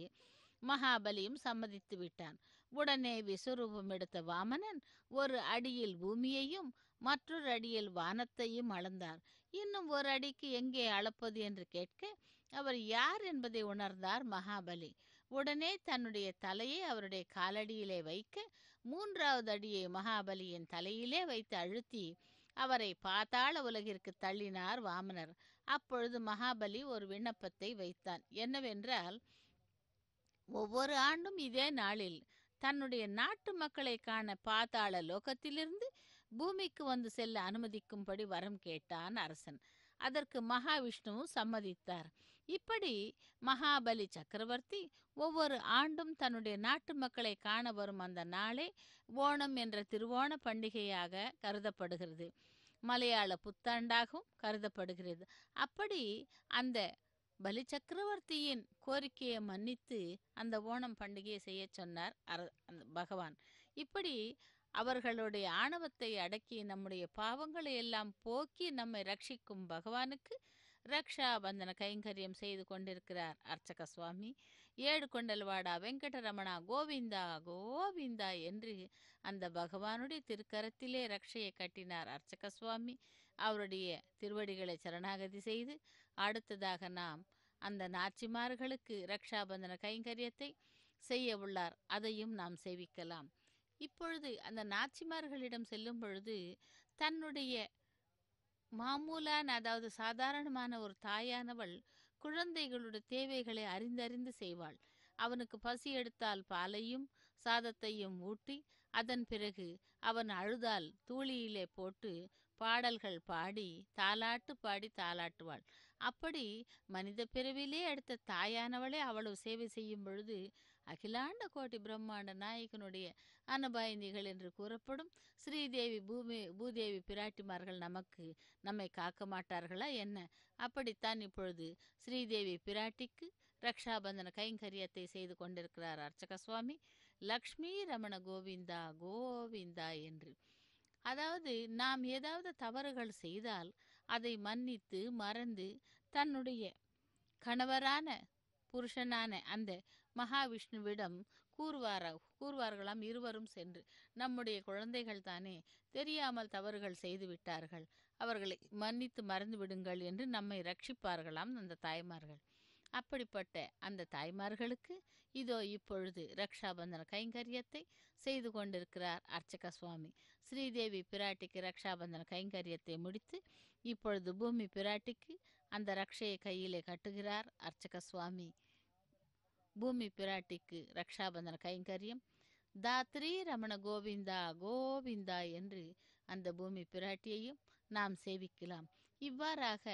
மகாபலியும் சம்மதித்து விட்டான். உடனே விஸ்வரூபம் எடுத்த வாமனன் ஒரு அடியில் பூமியையும் மற்றொரு அடியில் வானத்தையும் அளந்தார். இன்னும் ஒரு அடிக்கு எங்கே அளப்பது என்று கேட்க அவர் யார் என்பதை உணர்ந்தார் மகாபலி. உடனே தன்னுடைய தலையை அவருடைய காலடியிலே வைக்க மூன்றாவது அடியை மகாபலியின் தலையிலே வைத்து அழுத்தி அவரை பாதாள உலகிற்கு தள்ளினார் வாமனர். அப்பொழுது மகாபலி ஒரு விண்ணப்பத்தை வைத்தான். என்னவென்றால் ஒவ்வொரு ஆண்டும் இதே நாளில் தன்னுடைய நாட்டு மக்களை காண பாதாள லோகத்திலிருந்து பூமிக்கு வந்து செல்ல அனுமதிக்கும்படி வரம் கேட்டான் அரசன். அதற்கு மகாவிஷ்ணுவும் சம்மதித்தார். இப்படி மகாபலி சக்கரவர்த்தி ஒவ்வொரு ஆண்டும் தன்னுடைய நாட்டு மக்களை காண வரும் அந்த நாளே ஓணம் என்ற திருவோண பண்டிகையாக கருதப்படுகிறது. மலையாள புத்தாண்டாகவும் கருதப்படுகிறது. அப்படி அந்த பலி சக்கரவர்த்தியின் கோரிக்கையை மன்னித்து அந்த ஓணம் பண்டிகையை செய்ய சொன்னார் அர அந்த பகவான். இப்படி அவர்களுடைய ஆணவத்தை அடக்கி நம்முடைய பாவங்களை எல்லாம் போக்கி நம்மை ரட்சிக்கும் பகவானுக்கு ரக்ஷாபந்தன கைங்கரியம் செய்து கொண்டிருக்கிறார் அர்ச்சக சுவாமி. ஏழு கொண்டல்வாடா வெங்கடரமணா கோவிந்தா கோவிந்தா என்று அந்த பகவானுடைய திருக்கரத்திலே ரக்ஷையை கட்டினார் அர்ச்சக சுவாமி. அவருடைய திருவடிகளை சரணாகதி செய்து அடுத்ததாக நாம் அந்த நாச்சிமார்களுக்கு ரக்ஷாபந்தன கைங்கரியத்தை செய்ய உள்ளார். அதையும் நாம் சேவிக்கலாம். இப்பொழுது அந்த நாச்சிமார்களிடம் செல்லும் பொழுது தன்னுடைய மாமூலான அதாவது சாதாரணமான ஒரு தாயானவள் குழந்தைகளுடைய தேவைகளை அறிந்தறிந்து செய்வாள். அவனுக்கு பசி எடுத்தால் பாலையும் சாதத்தையும் ஊட்டி அதன் பிறகு அவன் அழுதால் தூளியிலே போட்டு பாடல்கள் பாடி தாலாட்டு பாடி தாலாட்டுவாள் அப்படி மனித பிறவிலே எடுத்த தாயானவளே அவ்வளவு சேவை செய்யும் பொழுது அகிலாண்ட கோட்டி பிரம்மாண்ட நாயகனுடைய அனபாயினிகள் என்று கூறப்படும் ஸ்ரீதேவி பூமி பூதேவி பிராட்டிமார்கள் நமக்கு நம்மை காக்க மாட்டார்களா என்ன? அப்படித்தான் இப்பொழுது ஸ்ரீதேவி பிராட்டிக்கு ரக்ஷாபந்தன கைங்கரியத்தை செய்து கொண்டிருக்கிறார் அர்ச்சக சுவாமி. லக்ஷ்மி ரமண கோவிந்தா கோவிந்தா என்று. அதாவது நாம் ஏதாவது தவறுகள் செய்தால் அதை மன்னித்து மறந்து தன்னுடைய கணவரான புருஷனான அந்த மகாவிஷ்ணுவிடம் கூறுவாரா கூறுவார்களாம் இருவரும் சென்று நம்முடைய குழந்தைகள் தானே தெரியாமல் தவறுகள் செய்து விட்டார்கள். அவர்களை மன்னித்து மறந்து விடுங்கள் என்று நம்மை ரட்சிப்பார்களாம் அந்த தாய்மார்கள். அப்படிப்பட்ட அந்த தாய்மார்களுக்கு இதோ இப்பொழுது ரக்ஷாபந்தன கைங்கரியத்தை செய்து கொண்டிருக்கிறார் அர்ச்சக சுவாமி ஸ்ரீதேவி பிராட்டிக்கு ரக்ஷாபந்தன கைங்கரியத்தை முடித்து இப்பொழுது பூமி பிராட்டிக்கு அந்த ரக்ஷையை கையிலே கட்டுகிறார் அர்ச்சக சுவாமி பூமி பிராட்டிக்கு ரக்ஷாபந்தன கைங்கரியம் தாத்ரி ரமண கோவிந்தா கோவிந்தா என்று அந்த பூமி பிராட்டியையும் நாம் சேவிக்கலாம் இவ்வாறாக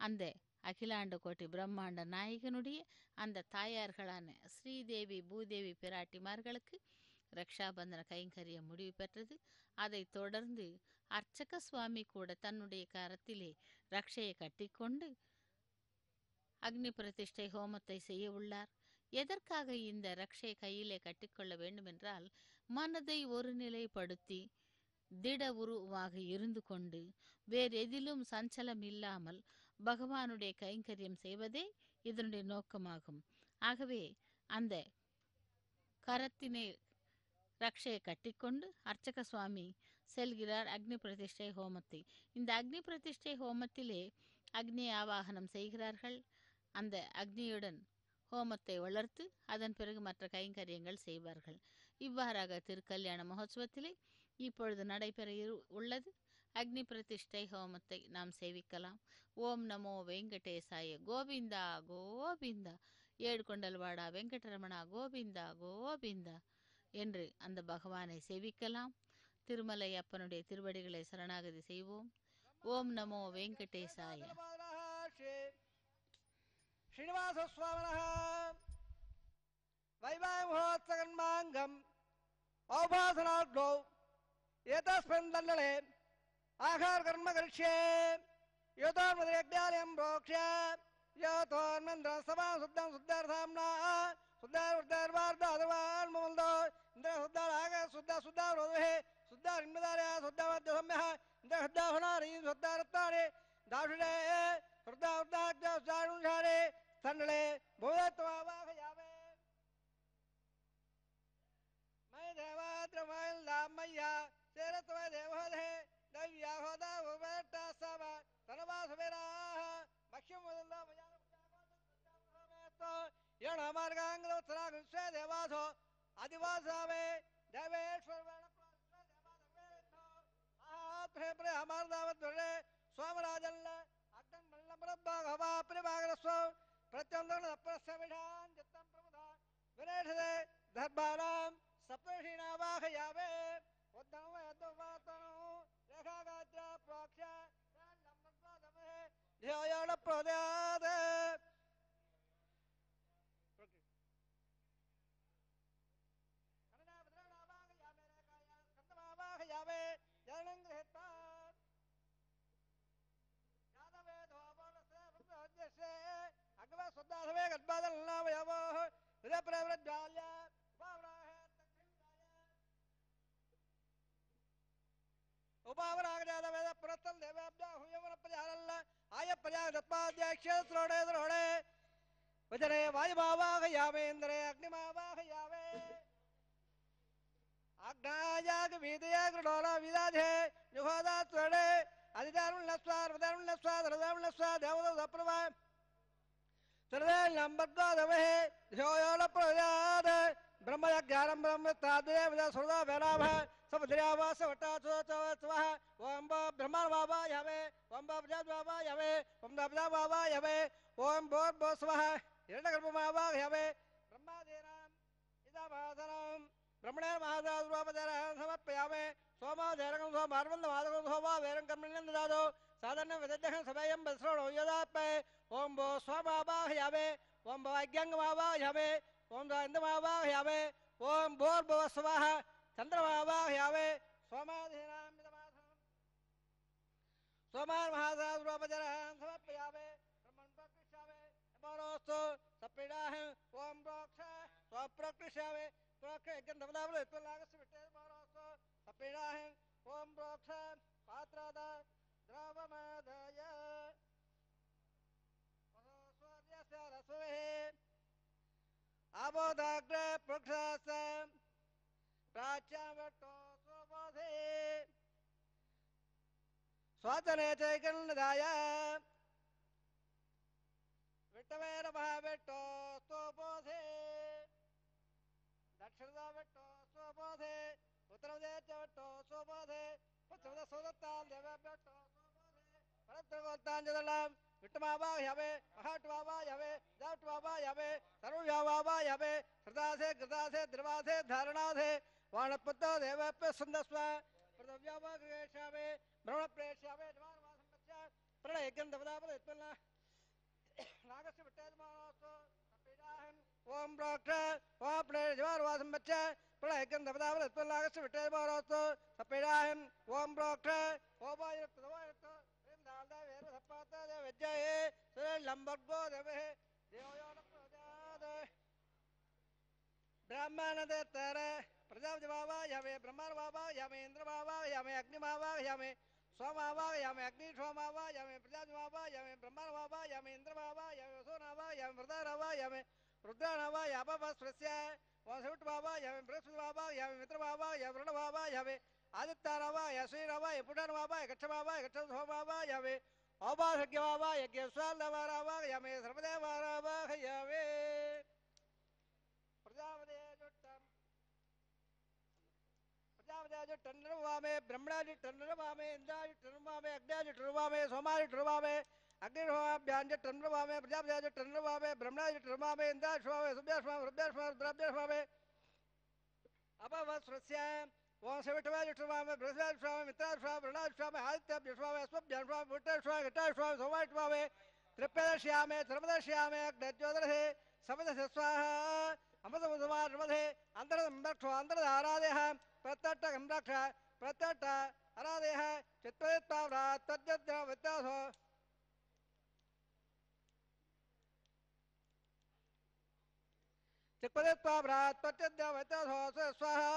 அந்த அகிலாண்ட கோட்டி பிரம்மாண்ட நாயகனுடைய அந்த தாயார்களான ஸ்ரீதேவி பூதேவி பிராட்டிமார்களுக்கு ரக்ஷாபந்தன கைங்கரியம் முடிவு பெற்றது அதைத் தொடர்ந்து அர்ச்சக சுவாமி கூட தன்னுடைய கரத்திலே ரக்ஷையை கட்டிக்கொண்டு அக்னி பிரதிஷ்டை ஹோமத்தை செய்ய உள்ளார் எதற்காக இந்த ரக்ஷை கையிலே கட்டிக்கொள்ள வேண்டுமென்றால் மனதை ஒருநிலைப்படுத்தி திட உருவாக இருந்து கொண்டு வேறெதிலும் சஞ்சலம் இல்லாமல் பகவானுடைய கைங்கரியம் செய்வதே இதனுடைய நோக்கமாகும். ஆகவே அந்த கரத்தினை ரக்ஷையை கட்டிக்கொண்டு அர்ச்சக சுவாமி செல்கிறார் அக்னி பிரதிஷ்டை ஹோமத்தை. இந்த அக்னி பிரதிஷ்டை ஹோமத்திலே அக்னி ஆவாகனம் செய்கிறார்கள். அந்த அக்னியுடன் ஹோமத்தை வளர்த்து அதன் பிறகு மற்ற கைங்கரியங்கள் செய்வார்கள். இவ்வாறாக திருக்கல்யாண மகோத்சவத்திலே இப்பொழுது நடைபெற இரு- உள்ளது. அக்னி பிரதிஷ்டை ஹோமத்தை நாம் சேவிக்கலாம். ஓம் நமோ வெங்கடேசாய கோவிந்தா கோவிந்தா. ஏழுகொண்டல்வாடா வெங்கடரமணா கோவிந்தா கோவிந்தா என்று அந்த பகவானை சேவிக்கலாம். திருமலை அப்பனுடைய திருவடிகளை சரணாகதி செய்வோம். ஓம் நமோ வெங்கடேசாய. ஸ்ரீனிவாசஸ்வாமன வைவாமோத்சகன்மாங்கம் ஔபாசனார்கோ ஏதஸ்மின் தண்டலே ஆகார் கர்ம கரிஷ்யே யோதோர்மதிரேக்யாலயம் ப்ரோக்ஷே யோதோர்மேந்திர சபா சுத்தம் சுத்தார்த்தாம்னா சுத்தார்த்தார்வார்த்தார்வார்மந்தோ இந்திர சுத்தார் ஆக சுத்தா சுத்தா ரோதே சுத்தார் இன்பதாரயா சுத்தாவத்திய சம்யா இந்திர சுத்தாஹனாரி சுத்தாரத்தாரே தாஷுடே વૃદ્ધાવતાચારુષારે થંડળે ભૂતત્વા વાહયાવે मैं देवात्र मैं लामैया सेरत मैं देवहल है दैव्या होदा वो बेटा सब धनवास मेरा मक्ष्यम मुदल्ला मजार तो यण हमार गांग लो तरा गुस्से देवास हो आदिवास आवे देवेश्वर वेण देवास मेरे तो आ प्रेम हमार दावत धरे स्वामराजन प्रभागरस्व प्रत्यंतरण अपरस्यविधान जत्तं प्रमुधान विनेठदे धर्मानां सपरिणावाह यावे उद्धम यद्वातनु रेखा गात्रा प्रोक्ष्य नम्रत्वा दमे ध्यायाण प्रदादे प्रवृद्धाय ಉಪಾವರಾಗಜಾದ ವೇದ ಪುರತ್ತಲ್ ದೇವಾಬ್ಜ ಹುಯವರ ಪ್ರಜಾರಲ್ಲ ಆಯ ಪ್ರಜಾ ದತ್ತಾದ್ಯ ಕ್ಷೇತ್ರೋಡೆ ದ್ರೋಡೆ ವಜನೆ ವಾಯುಭಾವಾಹ ಯಾವೇಂದ್ರೆ ಅಗ್ನಿಮಾವಾಹ ಯಾವೇ ಆಜ್ಞಾಯಾಗ ವೇದಯಾಗ ಡೋಲ ವಿದಾಧೆ ಯುಗಾದ ತ್ವಡೆ ಅಧಿದಾರುಣ ಸ್ವಾರ್ ವದಾರುಣ ಸ್ವಾದ ಹೃದಯ ಸ್ವಾ ದೇವದ ಪ್ರಭಾ सर्वेण्यं बद्वा दमहे धियो यो न प्रजात ब्रह्म ज्ञानं ब्रह्म तादरे विदा सुरदा वैराभः सब धिरावा सब हटा चो चो स्वः ओम ब ब्रह्मण बाबा यवे, ओम ब प्रजा बाबा यवे, ओम द प्रजा बाबा यवे, ओम बो बो स्वः। हिरण्यगर्भ बाबा यवे। ब्रह्मादेराम इदा भासनम ब्रह्मणे महादास रूपदेरं समर्पयामे सोमा धैर्यं सोमार्वन्दं वादकं सोमा वैरं कर्मण्यं ददातो साधन विदद्ध सभयम बस्रोणो यदापे ओम भो स्वमावाहयावे ओम भवाज्ञमावाहयावे ओम इंद्रमावाहयावे ओम भोर्भुव स्वाह चंद्रमावाहयावे सोमाधीनामिदमासनम् सोमान् महासासुरोपजरहं समर्पयावे। ब्रह्मन् प्रकृष्यावे नमोऽस्तु सप्रीडाः ॐ प्रोक्ष स्वप्रकृष्यावे। प्रोक्ष यज्ञधमदावले त्वलागस्य विट्टे नमोऽस्तु सप्रीडाः ॐ प्रोक्ष पात्रादा द्रवमादाय। परस्वर्यस्य रसुः अबोधाग्रे पृक्षास। प्राच्यावट्टो स्वबोधे स्वातने चैकन्नदाय। विट्टवेरभाविट्टो स्वबोधे दक्षिणदाविट्टो स्वबोधे उत्तरदेवदेवट्टो स्वबोधे पश्चिमदस्वदत्ताल्देवभ्यट्टो सर्वत्रगोत्ताञ्जलाम् विट्टमावाह्यवे महाट्वावाह्यवे दाट्वावाह्यवे सर्वव्यावाह्यवे श्रदासे कृदासे द्रवासे, धारणासे वाणपत्ता देवप्य सुन्दस्व पृथव्यावाग्रेष्यावे भ्रमणप्रेष्यावे द्वारवासम्पच्च प्रणयगन्धपदापदयत्पन्न नागस्य विट्टायमानास्तु ओम प्राक्ष ओम प्रणयज्वारवासं बच्च प्रणयगन्धपदापदयत्पन्न नागस्य विट्टायमानास्तु सपेडाहन् ओम प्राक्ष ओमायुक्तदवा विद्महे लम्बर्गोदवे ब्राह्मणदेतर प्रजापति बाबा यमे ब्रह्मांड बाबा यमे इंद्र बाबा यमे अग्नि बाबा यमे सोम बाबा यमे अग्नि सोम बाबा यमे प्रजापति बाबा यमे ब्रह्मांड बाबा यमे इंद्र बाबा यमे वसुन बाबा यमे वृद्धा बाबा यमे रुद्रा बाबा याबा स्पृश्य वंशविट बाबा यमे बृहस्पति बाबा यमे मित्र बाबा यमे वृण बाबा यमे आदित्य रवा यश्री रवा यपुटन बाबा यक्ष बाबा यक्ष सोम बाबा यमे औपासक्यवा यज्ञस्वालवारावाह यमे सर्वदेवारावाह यवे प्रजापदे जुट्टम् प्रजापदे ब्रह्मणाजिट्टन्नवामे इन्द्राजिट्टन्वामे अग्न्याजिट्टन्वामे सोमाजिट्टन्वामे अग्निर्वाभ्याञ्जिट्टन्वामे प्रजापदे ब्रह्मणाजिट्टन्वामे इन्द्राजिट्टन्वामे सुभ्याश्वामे रुद्राभ्याश्वामे अपवस्रस्याम् ओम सविटवाय में बृहस्पति स्वामी मित्रा स्वामी प्रणाद स्वाम आदित्य स्वाम अस्मभ्य स्वामी पुत्र स्वामी घटा स्वाम सोमाय स्वाम त्रिप्यदर्श्यामे धर्मदर्श्यामे अग्नज्योतिरसे समदस्य स्वाहा अमृतमुदमार्मधे अन्तरसंरक्ष अन्तरधारादयः प्रत्यट्टकंरक्ष प्रत्यट्ट अरादयः चित्तयत्ताव्रा तद्यद्रवत्यासो चित्तयत्ताव्रा तद्यद्रवत्यासो स्वाहा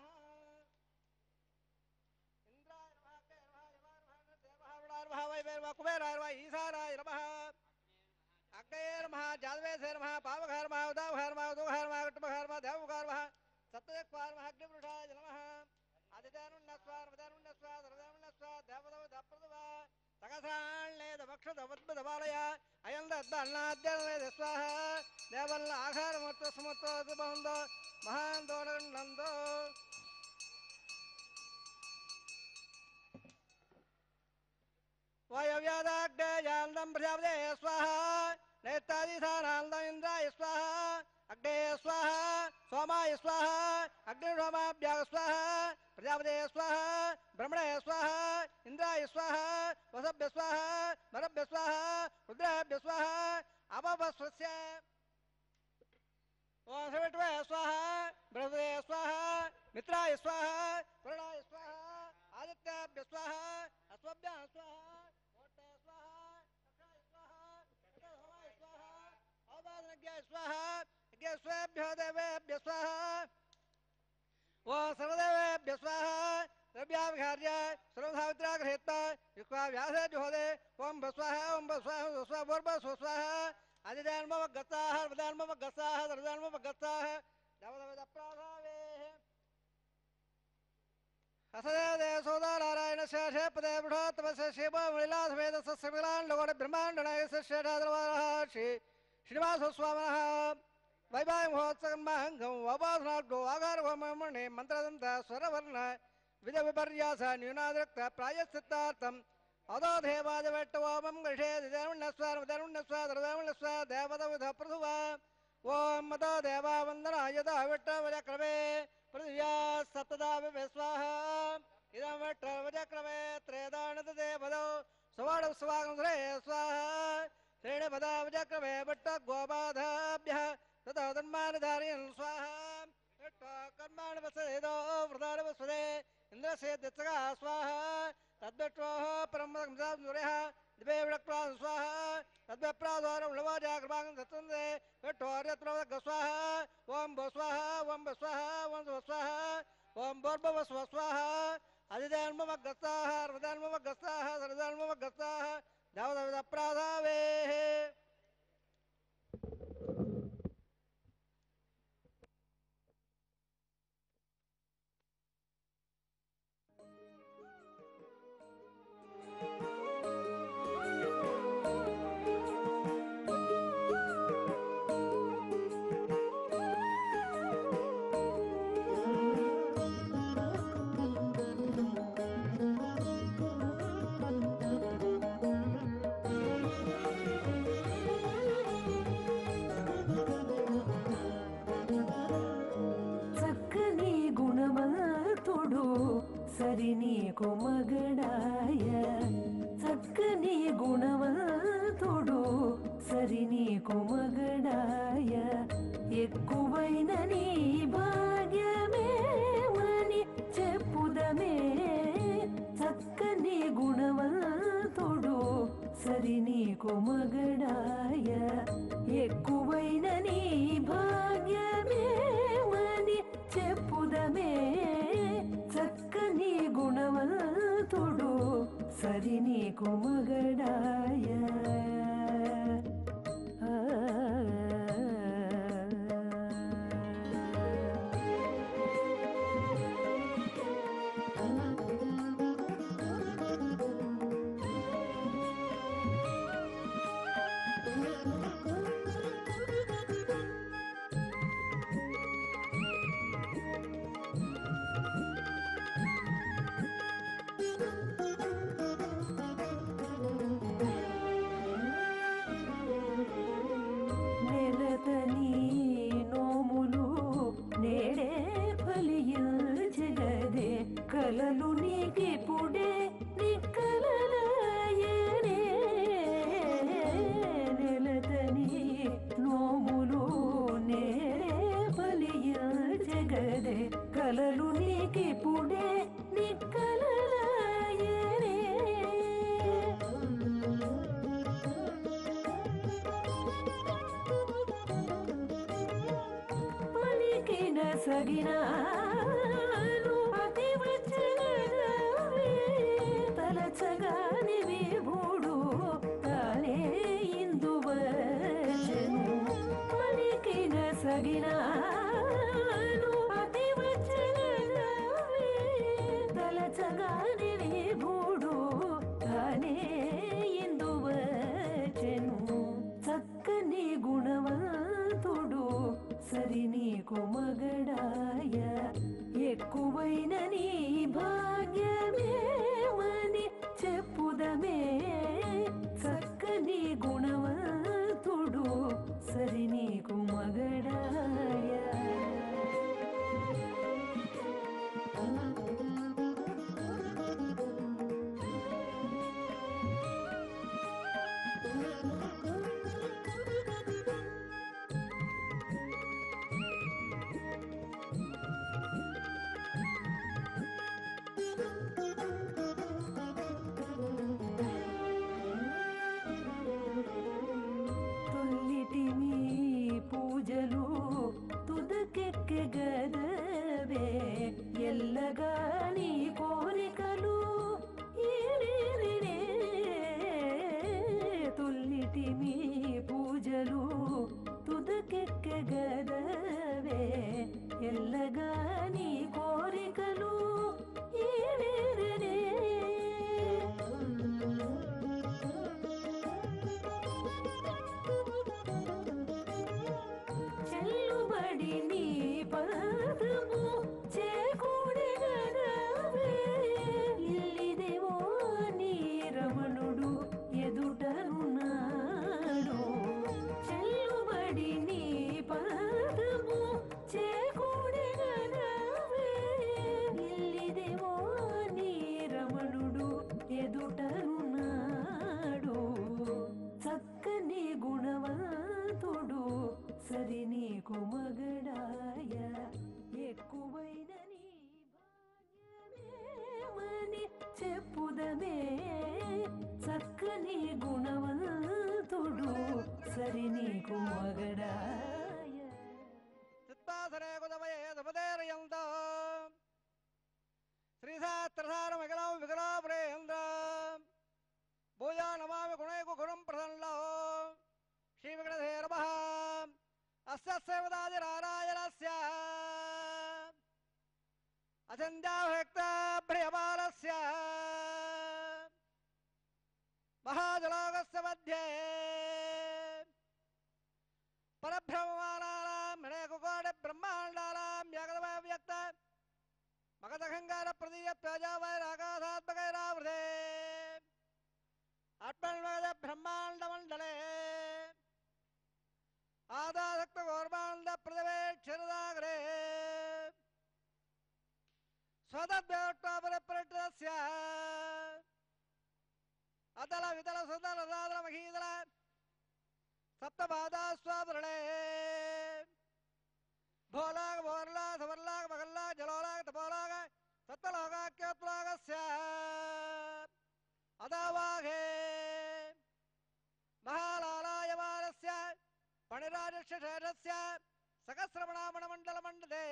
भावाय नमः कुबेराय नमः ईशानाय नमः अग्नये नमः जादवेशे नमः पावघाय नमः उदावघाय नमः उदोघाय नमः कटुमघाय नमः देवघाय नमः सत्यजक्वाय नमः अग्निपुरुषाय नमः आदित्यानुन्नस्वार वदानुन्नस्वार दरदानुन्नस्वार देवदव दप्रदवा ಸಕಸಾಳೆ ದಕ್ಷದವದ್ಭುತವಾಲಯ ಅಯಂದದ್ದ ಅನ್ನಾದ್ಯದ ಸ್ವಾಹ ದೇವಲ್ಲ ಆಹಾರ ಮತ್ತು ಸಮತ್ವ ಬಂದು ಮಹಾನ್ ದೋರಣ್ಣಂದು वायव्यादाग्नेयान्नं प्रजापदे स्वाहा नेतादिधानान्दमिन्द्राय स्वाहा अग्नेय स्वाहा सोमाय स्वाहा अग्निर्होमाभ्यां स्वाहा प्रजापदे स्वाहा ब्रह्मणे स्वाहा इन्द्राय स्वाहा वसभ्य स्वाहा मरभ्य स्वाहा रुद्राभ्य स्वाहा अपभस्वस्य स्वाहा बृहदे स्वाहा मित्राय स्वाहा करुणाय स्वाहा आदित्याभ्य स्वाहा अश्वभ्यः स्वाहा। स्वाहा यज्ञेश्वेभ्यो देवेभ्य स्वाहा। वो सर्वदेवेभ्य स्वाहा द्रव्याविहार्य सर्वधावित्रा गृहीत्वा युक्त्वा व्यासे जुहोदे ओं भस्वाहा ओं भस्वाहा स्वस्वाभोर्भस्वस्वाहा अधिदानमव गताः हर्वदानमव गताः सर्वदानमव गताः नवदवदप्राधावेः हसदेवदेव सोदानारायण शेषे पदे बृहत्तमस्य शिवो मलिलासमेतस्य श्रीमिलान् लोकोट ब्रह्माण्डनायस्य शेषादरवारः श्री ಶ್ರೀನಿವಾಸಸ್ವಾಮನಃ ವೈಭಾವ ಮಹೋತ್ಸವಮಹಂಗಂ ವಾಪಾಸನಾಡ್ಗೋ ವಾಗಾರ ಹೋಮಮಣೆ ಮಂತ್ರದಂತ ಸ್ವರವರ್ಣ ವಿಧ ವಿಪರ್ಯಾಸ ನ್ಯೂನಾದ್ರಕ್ತ ಪ್ರಾಯಶ್ಚಿತ್ತಾರ್ಥಂ ಅದೋ ದೇವಾದ ವೆಟ್ಟವಾಮಂ ಗೃಷೇ ದೇವಣ್ಣಸ್ವ ದೇವಣ್ಣಸ್ವ ದ್ರವಣ್ಣಸ್ವ ದೇವದವಿಧ ಪ್ರಸುವ ಓಂ ಮದ ದೇವಾ ವಂದನ ಯದ ವಿಟ್ಟ ವಜ ಕ್ರಮೇ ಪೃಥ್ವಿಯಾ ಸತ್ತದಾ ವಿಸ್ವಾಹ ಇದಂ ವಿಟ್ಟ ವಜ ಕ್ರಮೇ ತ್ರೇದಾನದ ದೇವದೌ ಸುವಾಡ ಸ್ವಾಗಂಧ್ರೇ ಸ್ವಾಹ श्रेणपदावचक्रमे पट्टग्वापाधाभ्यः ततो तन्मानधारयन् स्वाहा। कर्माणवसदेदो वृदानवसदे इन्द्रस्य दित्सगा स्वाहा। तद्वट्वोः परमदंसानुरयः दिवे विडक्प्रान् स्वाहा। तद्वप्राद्वारं लवाजा कृपाङ्गं दत्तन्दे विट्ठोर्यत्प्रवदग्ग स्वाहा। ॐ भो स्वाहा ॐ भ स्वाहा ॐ स्व स्वाहा। ॐ भोर्भव स्व स्वाहा। अधिदान्मवग्गस्ताः नवदवदप्राधावेः సగినాలు అతి వచ్చనవే తలచగాని విభుడు తానే పలికిన సగినాలు ಸರಿನಿ ಕೂಮಗಡ ಚಿತ್ತಾಸನೆ ಕುದಮಯೇ ಸಮದೇರಯಂತ ಶ್ರೀಸಾತ್ರಸಾರ ಮಗಲಾಂ ವಿಕಲಾಪರೇಯಂತ ಭೂಜಾ ನಮಾಮಿ ಗುಣೈಕು ಗುರುಂ ಪ್ರಸನ್ನ ಶ್ರೀ ವಿಕಟಧೇರವ ಅಸ್ಯಸೇವದಾಜಿರಾರಾಯಣಸ್ಯ ಅಸಂಧ್ಯಾಭಕ್ತಾಭ್ರಿಯಪಾಲಸ್ಯ ಮಹಾಜಲಾಗಸ್ಯ ಮಧ್ಯೆ பரபிரமமானாலாம் இணையகுகோட பிரம்மாண்டாலாம் ஜாகதமயவியக்த மகதகங்கார பிரதீய பிராஜாவாய் ராகாசாத்மகைராவிரதே ஆத்மன்வத பிரம்மாண்ட மண்டலே ஆதாசக்த கோர்மாண்ட சப்தபாதாஸ்வாபரணே भोलाग भोरलाग धवरलाग मगल्लाग जलोलाग तपोलाग सत्तलोगाख्योत्लाग अदावाघे महालालायमानस्य पणिराजक्षेत्रस्य सकस्रमणामणमण्डलमण्डले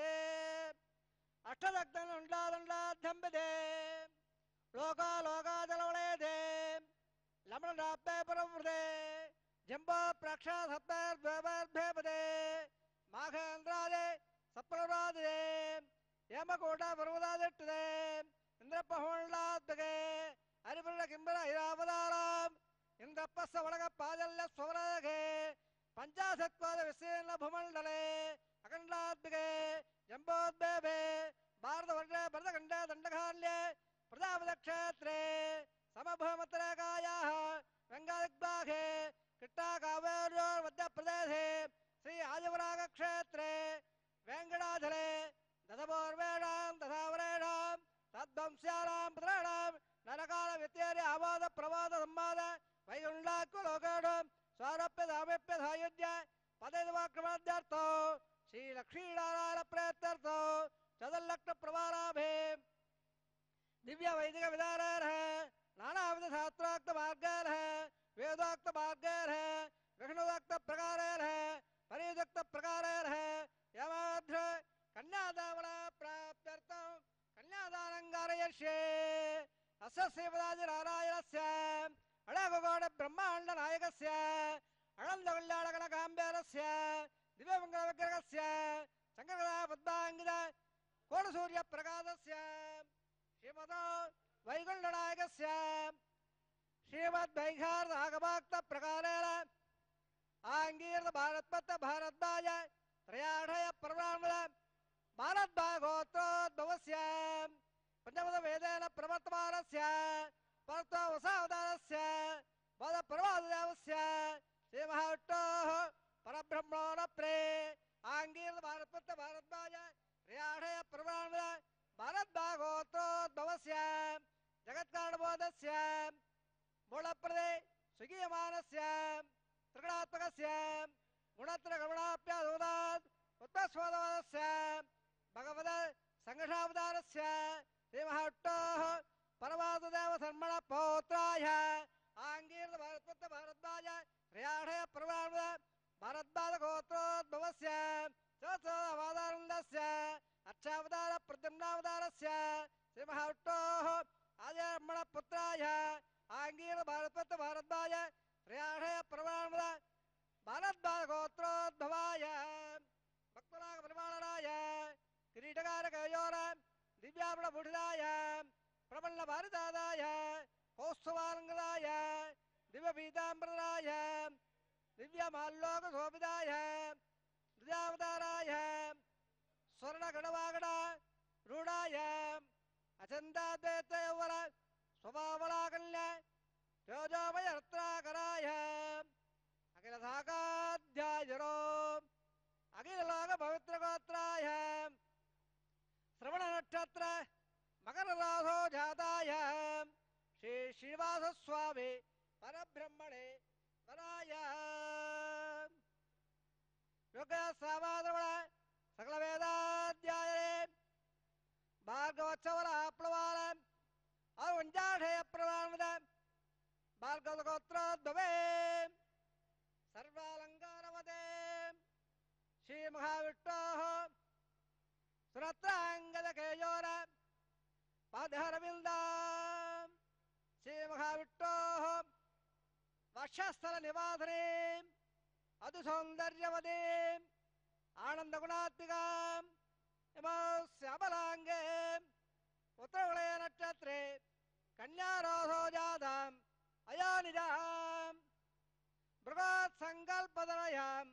अष्टदग्धनुण्डादण्डाध्यम्बिदे लोकालोकाजलवलयदे लवणराप्ते पुरवृदे ஜம்பா பிரக்ஷா சப்தர் துவபதே மாகேந்திராதே சப்ரராதே ஏமகோட்டா பருவதாதிட்டுதே இந்திரப்பஹோண்டாத்மகே அரிபுர கிம்பர ஐராவதாராம் இந்திரப்பச வடக பாதல்ல சுவரகே பஞ்சாசத்வாத விசேன புமண்டலே அகண்டாத்மிகே ஜம்போத்பேபே பாரத வருட பரத கண்ட தண்டகால்யே பிரதாபதக்ஷேத்ரே சமபூமத்திரகாயாக வெங்காதிக்பாகே கிட்டாகாவேரியோர் மத்திய பிரதேசே ஸ்ரீ ஆதிவராக கஷேத்திரே வேங்கடாதலே ததபோர்வேணாம் ததாவரேணாம் தத்வம்சியானாம் புதிரேணாம் நரகால வித்தியேரி ஆபாத பிரவாத சம்மாத வைகுண்டாக்கு லோகேடும் ஸ்வரப்பிய தாமிப்பிய சாயுஜ்ய பதைதவாக்கிரமத்யர்த்தோ ஸ்ரீ லக்ஷ்மீநாராயண பிரேத்தர்த்தோ சதல்லக்ன பிரபாராபே. திவ்ய வைதிக விதாரர் நானாவித சாஸ்திராக்த மார்கார் वेदोक्त मार्गेर है विष्णुदक्त प्रकारेर है परिदक्त प्रकारेर है यमाध्र कन्यादावला प्राप्त्यर्थम कन्यादानङ्गारयष्ये अस्य श्रीपदादिनारायणस्य अडगोड ब्रह्माण्डनायकस्य अनन्दकल्याणकणकाम्बेरस्य दिव्यमङ्गलविग्रहस्य சங்கரகலா பத்மாங்கித கோடசூரிய பிரகாதஸ்ய ஸ்ரீமதோ வைகுண்டநாயகஸ்ய श्रीमद्वैघार राघवाक्त प्रकारेण आंगीर्त भारद्वाज त्रयाढय पर्वाणल भारद्वाघोत्रोद्भवस्य पंचमद वेदेन न प्रे आङ्गीर्त भारतपत भारद्वाज त्रयाढय पर्वाणल भारद्वाघोत्रोद्भवस्य जगत्कारणबोधस्य மூலப்பிரதே சுகீயமானஸ்ய திரிகுணாத்மகஸ்ய குணத்திர கருணாப்பியாதோதாத் உத்தஸ்வாதவாதஸ்ய பகவத சங்கஷாவதாரஸ்ய ஸ்ரீமஹட்டோः பரமாத்மதேவ சர்மண பௌத்ராய ஆங்கீர்ண பாரத்வத்த பாரத்வாஜ பிரியாணய பிரவாண பாரத்பாத கோத்ரோத்பவஸ்ய சோத்ரோதவாதானந்தஸ்ய அச்சாவதார பிரத்யும்னாவதாரஸ்ய ஸ்ரீமஹட்டோः ஆதிரமண புத்திராய ആംഗീയ ഭാരതപ്പത്ത് ഭാരദ്വാജ ശ്രീയാഷയ പ്രമാണമത ഭാരദ്വാജഗോത്രോദ്ഭവായ ഭക്തനാഗ പരിമാണനായ കിരീടകാരകയോര ദിവ്യാപണപുഠിതായ പ്രബല ഭാരതാതായ കൗസ്തുവാനങ്ങളായ ദിവ്യപീതാംബരനായ ദിവ്യമാലോകശോഭിതായ ദ്വിജാവതാരായ സ്വർണഗണവാഗണ രൂഢായ അചന്താദ്വൈത യൗവന स्वभावलाकल्य तेजोमयर्त्राकराय अखिलशाखाध्यायरो अखिललोकपवित्रगोत्राय। श्रवणनक्षत्र मकरराधो जाताय श्री श्रीनिवासस्वामी परब्रह्मणे वराय। योगसावादवळ सकलवेदाध्याये। भार्गवत्सवल प्लवाल औञ्जाढे प्रमाणद भार्गवगोत्राद्भवे सर्वालङ्कारवदे श्रीमहाविष्टोः सुरत्राङ्गदकेयोर पादहरविन्दा श्रीमहाविष्टोः वर्षस्थलनिवाधने अधुसौन्दर्यवदे आनन्दगुणात्मिकाम् इमौ श्यामलाङ्गे ഉത്തവിളയനക്ഷത്രേ കന്യാരോധോ ജാതാം അയാനിരാം ബൃഹത് സങ്കൽപ്പതനയാം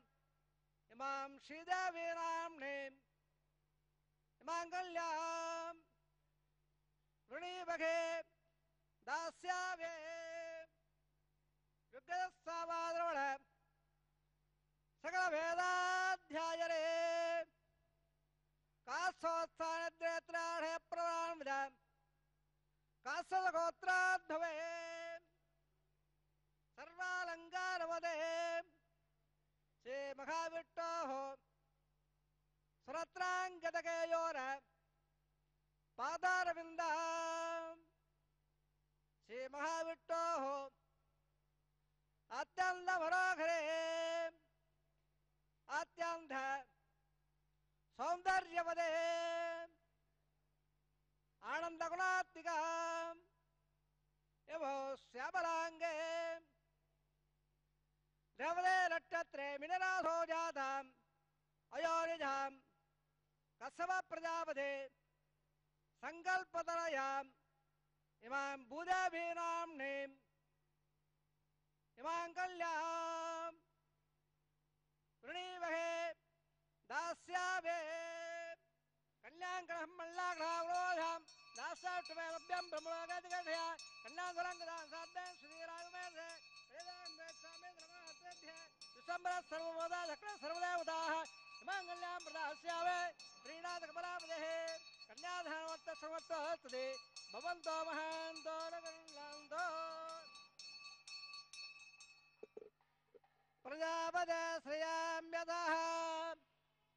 ഇമാം ശ്രീദേവീനാംനേം മാംഗല്യാം വൃണീപഘേ ദാസ്യാവേ രുഗ്രസ്വാദ്രവണ सदगोत्राधवे सर्वालंकार श्री गोत्राद्धवे सर्वालङ्कारवदे श्रीमहाविट्टोः सुरत्राङ्गदकेयोर पादारविन्दः। श्रीमहाविट्टोः अत्यन्तमनोघरे अत्यन्त सौन्दर्यवदे। आनन्दगुणात्विकाबलाङ्गे नक्षत्रे मिनराधो जाधाम् अयोरिजां कस्व प्रजापधे सङ्कल्पतरयाम् इमां बुजाभिम्निवहे दास्या कन्याङ्कणः मल्लाघ्रावरोधाम् दासाष्टमे लभ्यं ब्रह्मलोकतिगठ्य कन्याधुरङ्गदासाद्यं श्रीराघवेन्द्रे वेदान्वेक्षामि नमस्तेभ्य विश्वम्बरः सर्वमोदा सकल सर्वदेवताः हिमाङ्गल्यां प्रदास्यावे श्रीनाथकमलापदेः कन्याधानवत्त सर्वत्व हस्तते भवन्तो महान्तो नगन्तो प्रजापदश्रयाम्यतः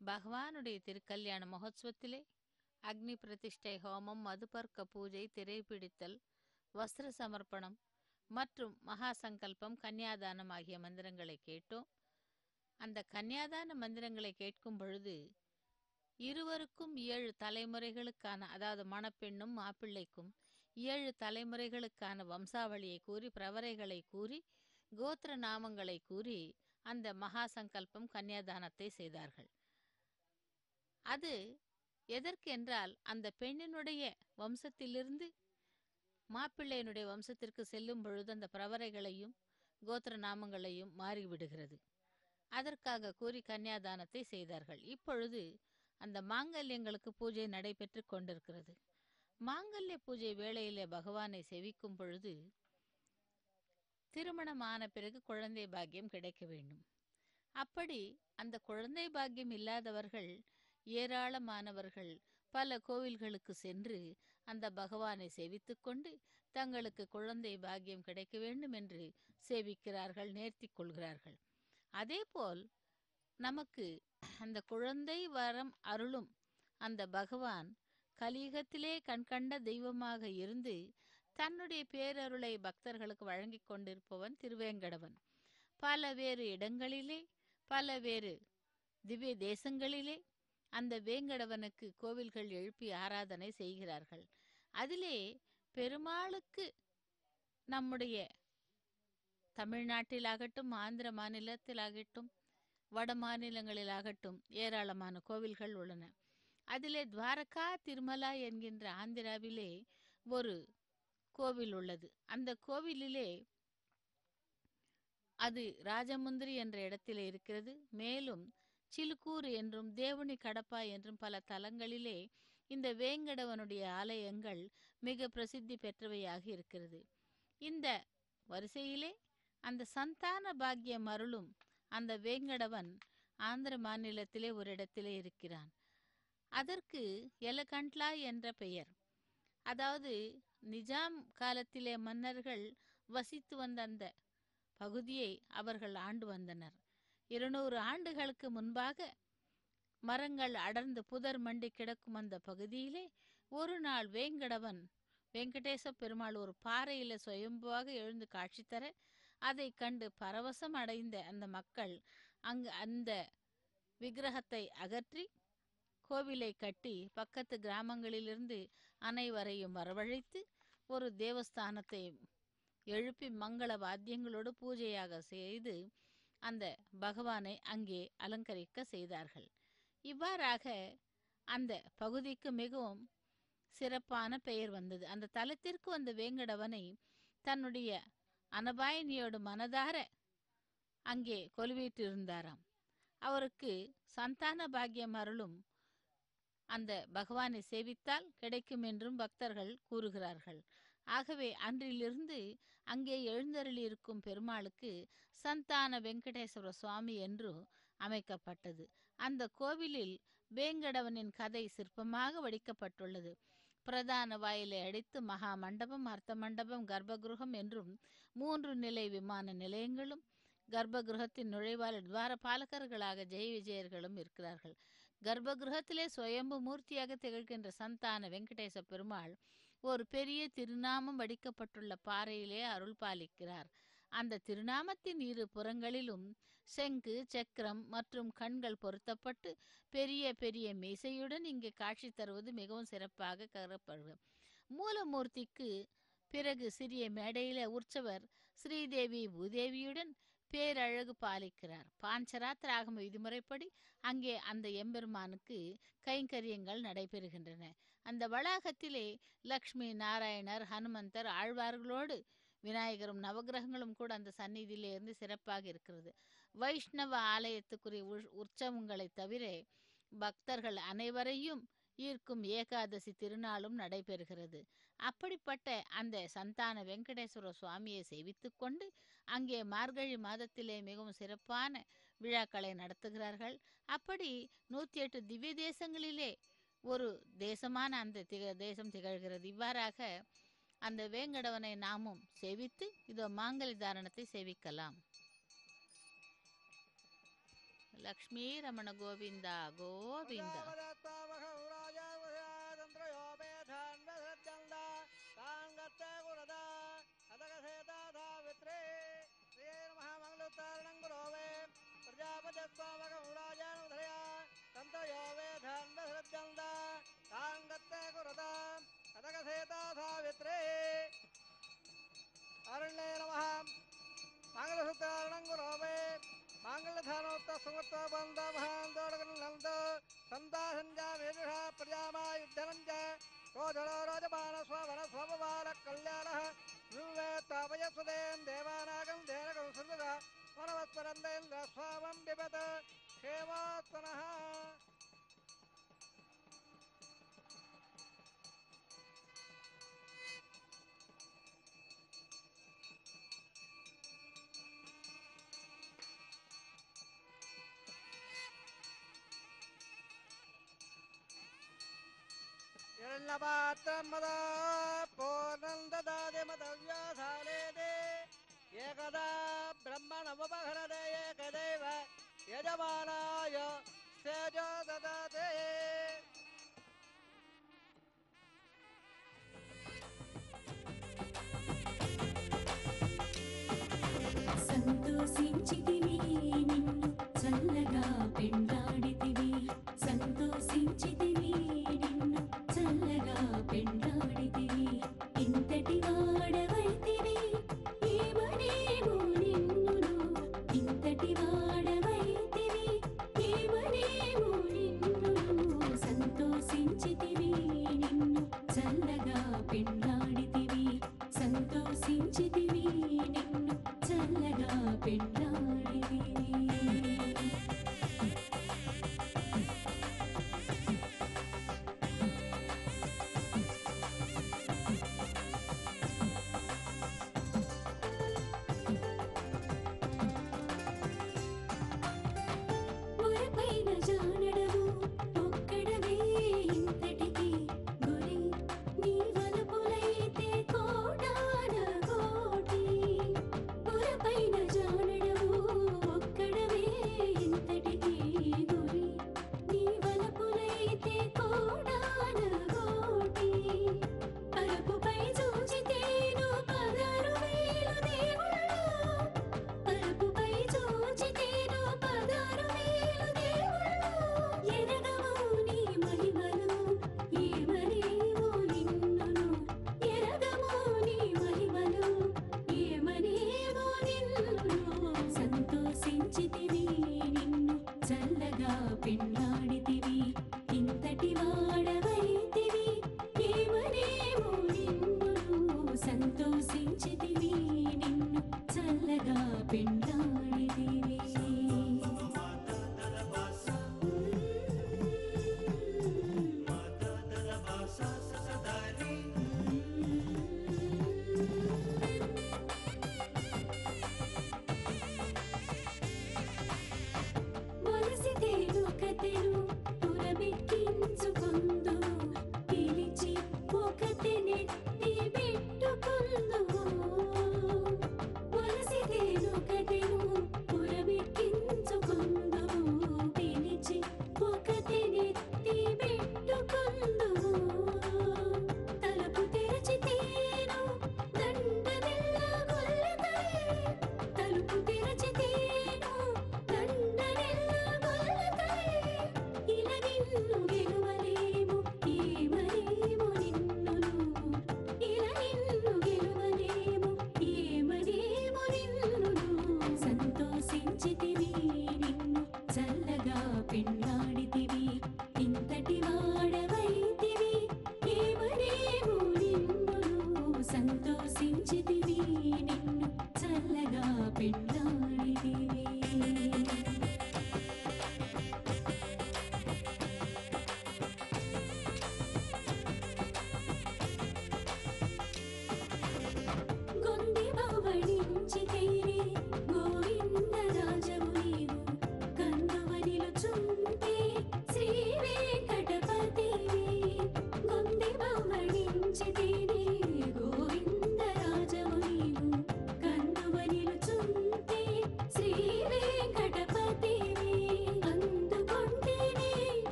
பகவானுடைய திருக்கல்யாண மகோத்சவத்திலே அக்னி பிரதிஷ்டை ஹோமம் மதுபர்க்க பூஜை திரைப்பிடித்தல் வஸ்திர சமர்ப்பணம் மற்றும் மகா சங்கல்பம் கன்னியாதானம் ஆகிய மந்திரங்களை கேட்டோம். அந்த கன்னியாதான மந்திரங்களை கேட்கும் பொழுது இருவருக்கும் ஏழு தலைமுறைகளுக்கான அதாவது மணப்பெண்ணும் மாப்பிள்ளைக்கும் ஏழு தலைமுறைகளுக்கான வம்சாவளியை கூறி பிரவரைகளை கூறி கோத்திர நாமங்களை கூறி அந்த மகா சங்கல்பம் கன்னியாதானத்தை செய்தார்கள். அது எதற்கென்றால் அந்த பெண்ணினுடைய வம்சத்திலிருந்து மாப்பிள்ளையினுடைய வம்சத்திற்கு செல்லும் பொழுது அந்த பிரவரைகளையும் கோத்திர நாமங்களையும் மாறிவிடுகிறது. அதற்காக கூறி கன்னியாதானத்தை செய்தார்கள். இப்பொழுது அந்த மாங்கல்யங்களுக்கு பூஜை நடைபெற்று கொண்டிருக்கிறது. மாங்கல்ய பூஜை வேளையிலே பகவானை செவிக்கும் பொழுது திருமணமான பிறகு குழந்தை பாக்கியம் கிடைக்க வேண்டும். அப்படி அந்த குழந்தை பாக்கியம் இல்லாதவர்கள் ஏராளமானவர்கள் பல கோவில்களுக்கு சென்று அந்த பகவானை சேவித்துக்கொண்டு தங்களுக்கு குழந்தை பாக்கியம் கிடைக்க வேண்டும் என்று சேவிக்கிறார்கள் நேர்த்திக் கொள்கிறார்கள். அதேபோல் நமக்கு அந்த குழந்தை வரம் அருளும் அந்த பகவான் கலியுகத்திலே கண்கண்ட தெய்வமாக இருந்து தன்னுடைய பேரருளை பக்தர்களுக்கு வழங்கிக் கொண்டிருப்பவன் திருவேங்கடவன். பல வேறு இடங்களிலே பல வேறு திவ்ய தேசங்களிலே அந்த வேங்கடவனுக்கு கோவில்கள் எழுப்பி ஆராதனை செய்கிறார்கள். அதிலே பெருமாளுக்கு நம்முடைய தமிழ்நாட்டிலாகட்டும் ஆந்திர மாநிலத்திலாகட்டும் வட மாநிலங்களிலாகட்டும் ஏராளமான கோவில்கள் உள்ளன. அதிலே துவாரகா திருமலா என்கின்ற ஆந்திராவிலே ஒரு கோவில் உள்ளது. அந்த கோவிலிலே அது ராஜமுந்திரி என்ற இடத்திலே இருக்கிறது. மேலும் சிலுக்கூர் என்றும் தேவனி கடப்பா என்றும் பல தலங்களிலே இந்த வேங்கடவனுடைய ஆலயங்கள் மிக பிரசித்தி பெற்றவையாக இருக்கிறது. இந்த வரிசையிலே அந்த சந்தான பாக்கிய மருளும் அந்த வேங்கடவன் ஆந்திர மாநிலத்திலே ஒரு இடத்திலே இருக்கிறான். அதற்கு எலகண்ட்லா என்ற பெயர். அதாவது நிஜாம் காலத்திலே மன்னர்கள் வசித்து வந்த அந்த பகுதியை அவர்கள் ஆண்டு வந்தனர். இருநூறு ஆண்டுகளுக்கு முன்பாக மரங்கள் அடர்ந்து புதர் மண்டி கிடக்கும் அந்த பகுதியிலே ஒரு நாள் வேங்கடவன் வெங்கடேச பெருமாள் ஒரு பாறையில சுயம்புவாக எழுந்து காட்சி தர அதை கண்டு பரவசம் அடைந்த அந்த மக்கள் அங்கு அந்த விக்கிரகத்தை அகற்றி கோவிலை கட்டி பக்கத்து கிராமங்களிலிருந்து அனைவரையும் வரவழைத்து ஒரு தேவஸ்தானத்தை எழுப்பி மங்கள வாத்தியங்களோடு பூஜையாக செய்து அந்த பகவானை அங்கே அலங்கரிக்க செய்தார்கள். இவ்வாறாக அந்த பகுதிக்கு மிகவும் சிறப்பான பெயர் வந்தது. அந்த தலத்திற்கு வந்த வேங்கடவனை தன்னுடைய அனபாயினியோடு மனதார அங்கே கொலுவீட்டிருந்தாராம் அவருக்கு சந்தான பாக்கியம் அருளும் அந்த பகவானை சேவித்தால் கிடைக்கும் என்றும் பக்தர்கள் கூறுகிறார்கள். ஆகவே அன்றிலிருந்து அங்கே எழுந்தருளியிருக்கும் பெருமாளுக்கு சந்தான வெங்கடேஸ்வர சுவாமி என்று அமைக்கப்பட்டது. அந்த கோவிலில் வேங்கடவனின் கதை சிற்பமாக வடிக்கப்பட்டுள்ளது. பிரதான வாயிலை அடித்து மகா மண்டபம் அர்த்த மண்டபம் கர்ப்பகிருகம் என்றும் மூன்று நிலை விமான நிலையங்களும் கர்ப்பகிருகத்தின் நுழைவாயில் துவார பாலகர்களாக ஜெய விஜயர்களும் இருக்கிறார்கள். கர்ப்பகிருகத்திலே சுயம்பு மூர்த்தியாக திகழ்கின்ற சந்தான வெங்கடேச பெருமாள் ஒரு பெரிய திருநாமம் வடிக்கப்பட்டுள்ள பாறையிலே அருள் பாலிக்கிறார். அந்த திருநாமத்தின் இரு புறங்களிலும் செங்கு சக்கரம் மற்றும் கண்கள் பொருத்தப்பட்டு பெரிய பெரிய மீசையுடன் இங்கே காட்சி தருவது மிகவும் சிறப்பாக கருதப்படுகிறது. மூலமூர்த்திக்கு பிறகு சிறிய மேடையில உற்சவர் ஸ்ரீதேவி பூதேவியுடன் பேரழகு பாலிக்கிறார். பாஞ்சராத்திர ஆகம விதிமுறைப்படி அங்கே அந்த எம்பெருமானுக்கு கைங்கரியங்கள் நடைபெறுகின்றன. அந்த வளாகத்திலே லக்ஷ்மி நாராயணர் ஹனுமந்தர் ஆழ்வார்களோடு விநாயகரும் நவகிரகங்களும் கூட அந்த சந்நிதியிலே இருந்து சிறப்பாக இருக்கிறது. வைஷ்ணவ ஆலயத்துக்குரிய உற்சவங்களை தவிர பக்தர்கள் அனைவரையும் ஈர்க்கும் ஏகாதசி திருநாளும் நடைபெறுகிறது. அப்படிப்பட்ட அந்த சந்தான வெங்கடேஸ்வர சுவாமியை சேவித்துக் கொண்டு அங்கே மார்கழி மாதத்திலே மிகவும் சிறப்பான விழாக்களை நடத்துகிறார்கள். அப்படி நூற்றி எட்டு திவ்ய தேசங்களிலே ஒரு தேசமான அந்த திக தேசம் திகழ்கிறது. இவ்வாறாக அந்த வேங்கடவனை நாமும் செவித்து இதோ மாங்கலி தாரணத்தை செவிக்கலாம். லக்ஷ்மி ரமண கோவிந்தா கோவிந்தா. பிரஜாபதி यो वेधन्वसृज्यन्त तां गत्ते कुरुतां कथकथेता सावित्रे अरण्ये नमः माङ्गलसूत्रारणङ्गुरोमे माङ्गल्यधानोत्तसमत्वबन्धमहान्दोडगनन्द सन्दासञ्जा मेषा प्रजामा युद्धनञ्ज कोजलो राजबाणस्वमनस्वमबालकल्याणः विवेतापयस्वदेन् देवानागं धेनगं सुहृद वनवत्परन्देन्द्र स्वामं बिबत சேவாத்தனஹ இரண்டபாத்திரம் மதா பூர்ணந்ததாதி மதவ்யாசாலே ஏகதா பிரம்மணமுபகரதே ஏகதைவ यजमानाय त्यज ददाते।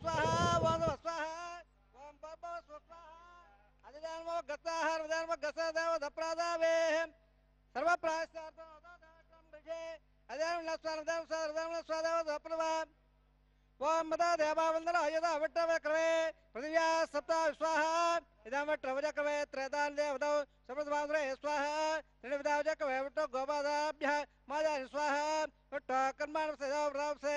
स्वाहा वांधव स्वाहा वाम बाबा स्वाहा अधिदान वो गताहार विदान वो गसा देव धप्रादा वे सर्व प्रायश्चित अदादाक्रम विजय अधिदान लस्वान विदान स्वाद विदान स्वादेव धप्रवा वाम मदा देवा वंदना यदा वट्टव क्रवे पृथ्व्या सप्ता स्वाहा इदाम वट्टव जकवे त्रयदान देव दव सर्वद वांद्रे स्वाहा त्रिविदाव जकवे वट्टो गोबादाभ्य माजा स्वाहा वट्टो कर्माण से देव राव से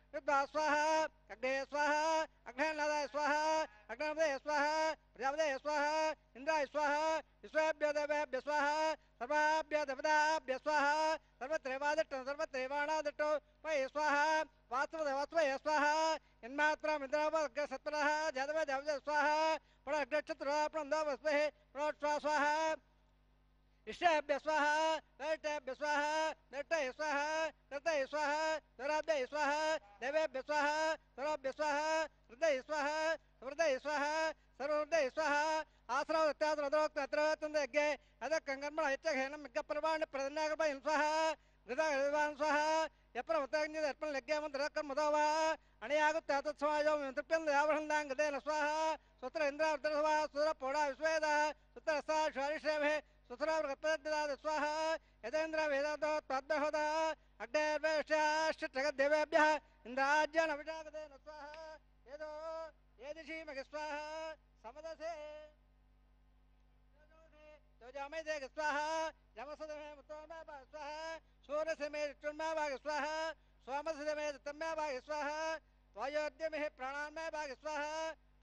विद्वा स्वः अग्ने स्वः अग्नेन्नदाय स्वः अग्नपदे स्वः प्रजापदे स्वः इन्द्राय स्वः विश्वेभ्य देवेभ्य स्वः सर्वाभ्य देवताभ्य स्वः सर्वत्रैवादिष्ट सर्वत्रैवाणादिष्टो मयि स्वः वास्तवदे वास्तवय स्वः यन्मात्रमिन्द्रावग्र सत्परः जातवे जावज स्वः प्रणग्रक्षत्र प्रणन्दवस्महे प्रणोक्ष्वा स्वः इष्टाभ्य स्वः नष्टाभ्य स्वः नष्टय स्वः नृतय स्वः नराब्धय स्वः देवेभ्य स्वः नराभ्य स्वः हृदय स्वः हृदय स्वः सर्वहृदय स्वः आश्रव अत्याद्रोक्त अत्रवत्तन्द यज्ञे अदक्कङ्गर्मण यच्छघेनं यज्ञपर्वाणि प्रदन्नागर्भयं स्वः घृतगर्वान् स्वः यप्रवृतज्ञदर्पण यज्ञमन्त्रकर्मदोवः अणयागत्यातत्समाजो तृप्यन्द यावृहन्दाङ्गदेन स्वाहा स्वत्र इन्द्रावृतस्वाहा सुरपोडा विश्वेदः सुत्र सा श्वारिषेभे सुतरावृतदाद स्वाहा यदेन्द्र वेदादो त्वद्भवदः अग्नेर्वेष्ट्याश्चगद्देवेभ्यः इन्द्राज्यनविजागतेन स्वाहा यदो येदिशीमग स्वाहा समदसे। जामे देग स्वाहा जमसदमे मुतोमे भाग स्वाहा सूरसे में चुन्मा भाग स्वाहा सोमसे में तम्मे भाग स्वाहा वायोद्य में भाग स्वाहा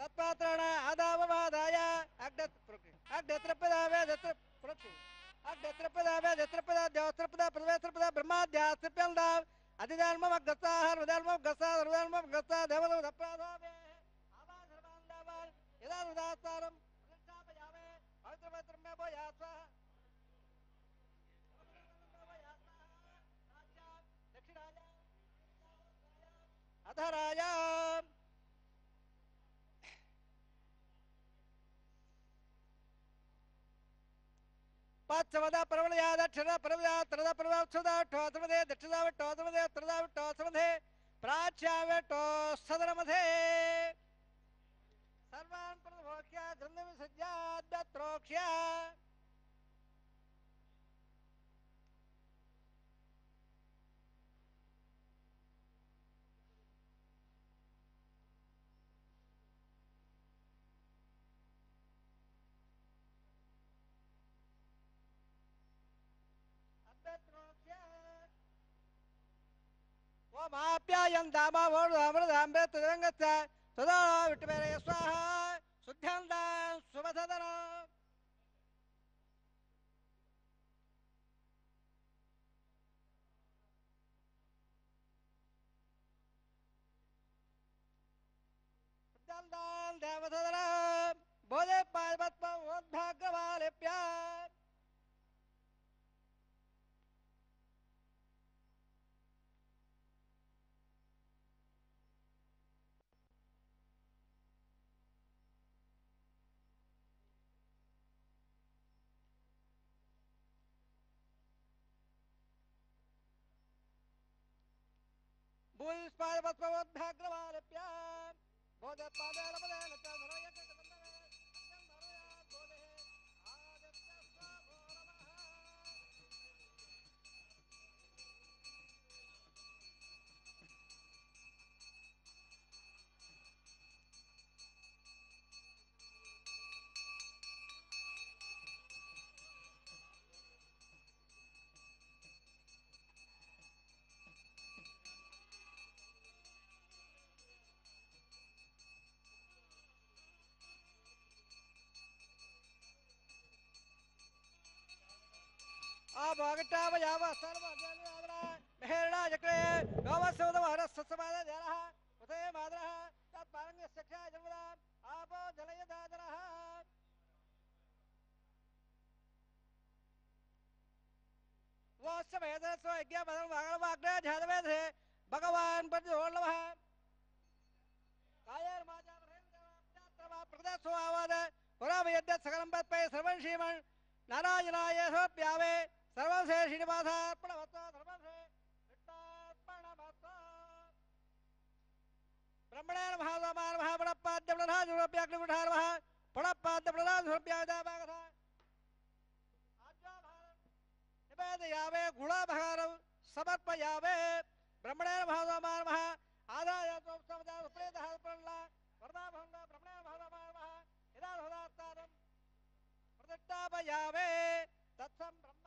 तत्पात्राण आदाववादाय। अग्दत् प्रकृति दक्षिणाय अधराय पाचवदा प्रवळया दक्षिणा प्रवया त्रदा प्रवा सुदा ठोत्रमध्ये दक्षिणा टोत्रमध्ये त्रदा टोत्रमध्ये प्राच्यावे टो सदरमध्ये सर्वान् प्रभोक्ष्या गन्धविसज्जाद्यत्रोक्ष्या माप्यायम् दामाभोर्धामृधाम्बे तुरङ्गस्य तदा विट्टमेरय स्वाहा। शुद्ध्यान्ताम् सुमधदना देवधरा बोधे पार्वत्म उद्भाग्यवालेभ्यः पुष्पाय पद्मवोद्भाग्रमालप्य च धनयकृत आभागटाव याव सर्व जनुरादरा मेहरणा चक्रे गावसोद महाराज सत्समाद जरः उदय मादरः तत् पारंग्य सख्या जन्मदा आपो जलय दादरः वास्तवेदर स्व यज्ञ बदन वागण वाग्ने ध्यानवेद है भगवान पर जोड़ लव है। कायर माजा प्रेम देवा प्रदेश आवाद पुरा विद्या सकलम पद पे सर्वन श्रीमन नारायणाय सोप्यावे सर्वं से श्रीनिवासात्मनमत्वा सर्वं से विष्णात्मनमत्वा ब्रह्मणेन महासमान महापणपाद्य प्रधाजुरप्याग्निगुठार महा पणपाद्य प्रधाजुरप्यादाभागधा निवेदयावे गुणभगारं समर्पयावे ब्रह्मणेन महासमान महा आदाय त्वप्समदासप्रेदः प्रणला वरदाभङ्गा ब्रह्मणेन महासमान महा यदा हृदात्तानं प्रतिष्ठापयावे तत्सं ब्रह्म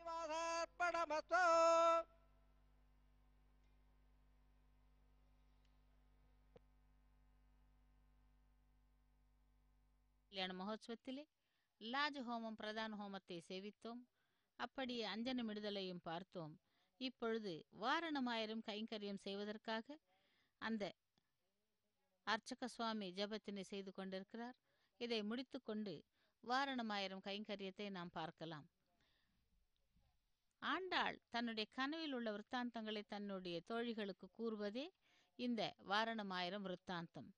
श्रीनिवासार्पणमस्तु கல்யாண மகோத்சவத்திலே லாஜ ஹோமம் பிரதான ஹோமத்தை சேவித்தோம் அப்படியே அஞ்சன மிடுதலையும் பார்த்தோம் இப்பொழுது வாரணமாயிரம் கைங்கரியம் செய்வதற்காக அந்த அர்ச்சக சுவாமி ஜபத்தினை செய்து கொண்டிருக்கிறார் இதை முடித்துக்கொண்டு வாரணமாயிரம் கைங்கரியத்தை நாம் பார்க்கலாம் ஆண்டாள் தன்னுடைய கனவில் உள்ள விற்த்தாந்தங்களை தன்னுடைய தோழிகளுக்கு கூறுவதே இந்த வாரணமாயிரம் விற்த்தாந்தம்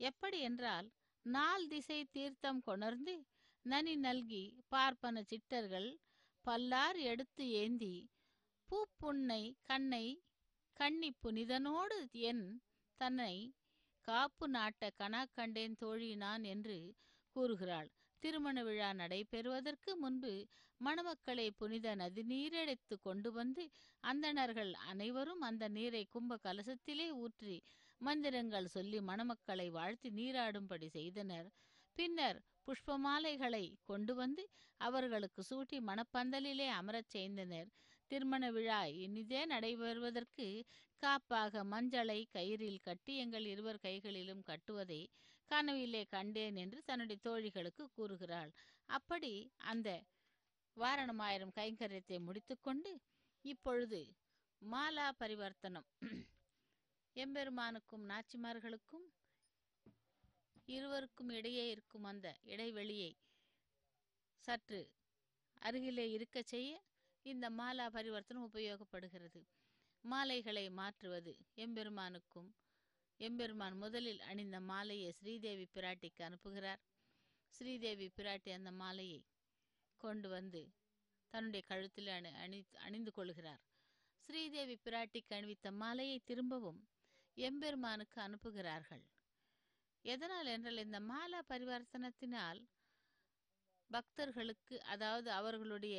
எப்படி என்றால் நால் திசை தீர்த்தம் கொணர்ந்து நனி நல்கி பார்ப்பன சிட்டர்கள் பல்லார் எடுத்து ஏந்தி பூப்புன்னை கண்ணை கண்ணி புனிதனோடு என் தன்னை காப்பு நாட்ட கணா கண்டேன் தோழினான் என்று கூறுகிறாள். திருமண விழா நடைபெறுவதற்கு முன்பு மணமக்களை புனித நதி நீரெடுத்து கொண்டு வந்து அந்தணர்கள் அனைவரும் அந்த நீரை கும்ப கலசத்திலே ஊற்றி மந்திரங்கள் சொல்லி மணமக்களை வாழ்த்தி நீராடும்படி செய்தனர். பின்னர் புஷ்பமாலைகளை கொண்டு வந்து அவர்களுக்கு சூட்டி மணப்பந்தலிலே அமரச் செய்தனர். திருமண விழா இனிதே நடைபெறுவதற்கு காப்பாக மஞ்சளை கயிறில் கட்டி எங்கள் இருவர் கைகளிலும் கட்டுவதை கனவிலே கண்டேன் என்று தன்னுடைய தோழிகளுக்கு கூறுகிறாள். அப்படி அந்த வாரணமாயிரம் கைங்கரியத்தை முடித்துக்கொண்டு இப்பொழுது மாலா பரிவர்த்தனம். எம்பெருமானுக்கும் நாச்சிமார்களுக்கும் இருவருக்கும் இடையே இருக்கும் அந்த இடைவெளியை சற்று அருகிலே இருக்கச் செய்ய இந்த மாலா பரிவர்த்தனம் உபயோகப்படுகிறது. மாலைகளை மாற்றுவது எம்பெருமானுக்கும் எம்பெருமான் முதலில் அணிந்த மாலையை ஸ்ரீதேவி பிராட்டிக்கு அனுப்புகிறார். ஸ்ரீதேவி பிராட்டி அந்த மாலையை கொண்டு வந்து தன்னுடைய கழுத்தில் அணி அணி அணிந்து கொள்கிறார். ஸ்ரீதேவி பிராட்டிக்கு அணிவித்த மாலையை திரும்பவும் எம்பெருமானுக்கு அனுப்புகிறார்கள். எதனால் என்றால் இந்த மாலா பரிவர்த்தனத்தினால் பக்தர்களுக்கு அதாவது அவர்களுடைய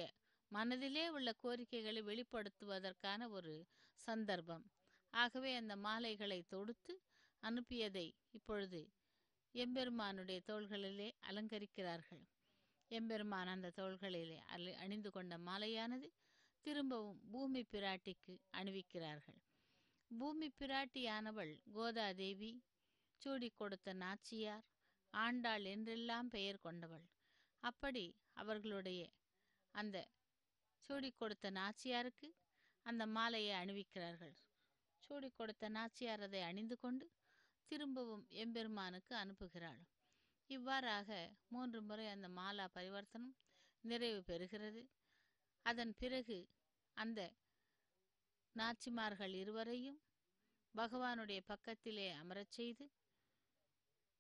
மனதிலே உள்ள கோரிக்கைகளை வெளிப்படுத்துவதற்கான ஒரு சந்தர்ப்பம். ஆகவே அந்த மாலைகளை தொடுத்து அனுப்பியதை இப்பொழுது எம்பெருமானுடைய தோள்களிலே அலங்கரிக்கிறார்கள். எம்பெருமான் அந்த தோள்களிலே அலி அணிந்து கொண்ட மாலையானது திரும்பவும் பூமி பிராட்டிக்கு அணிவிக்கிறார்கள். பூமி பிராட்டியானவள் கோதாதேவி சூடி கொடுத்த நாச்சியார் ஆண்டாள் என்றெல்லாம் பெயர் கொண்டவள். அப்படி அவர்களுடைய அந்த சூடி கொடுத்த நாச்சியாருக்கு அந்த மாலையை அணிவிக்கிறார்கள். சூடி கொடுத்த நாச்சியார் அதை அணிந்து கொண்டு திரும்பவும் எம்பெருமானுக்கு அனுப்புகிறாள். இவ்வாறாக மூன்று முறை அந்த மாலா பரிவர்த்தனம் நிறைவு பெறுகிறது. அதன் பிறகு அந்த நாச்சிமார்கள் இருவரையும் பகவானுடைய பக்கத்திலே அமரச் செய்து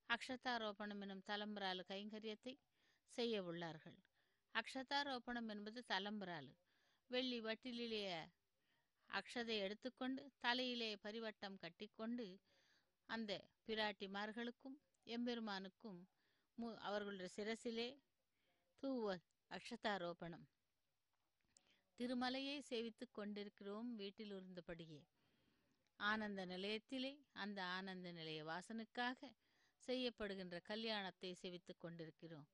அக்ஷதாரோபணம் எனும் தலம்பராலு கைங்கரியத்தை செய்ய உள்ளார்கள். அக்ஷதாரோபணம் என்பது தலம்பராலு. வெள்ளி வட்டிலே அக்ஷதை எடுத்துக்கொண்டு தலையிலே பரிவட்டம் கட்டிக்கொண்டு அந்த பிராட்டிமார்களுக்கும் எம்பெருமானுக்கும் அவர்களுடைய சிரசிலே தூவ அக்ஷதாரோபணம். திருமலையை சேவித்துக் கொண்டிருக்கிறோம் வீட்டில் இருந்தபடியே. ஆனந்த நிலையத்திலே அந்த ஆனந்த நிலைய வாசனுக்காக செய்யப்படுகின்ற கல்யாணத்தை சேவித்துக் கொண்டிருக்கிறோம்.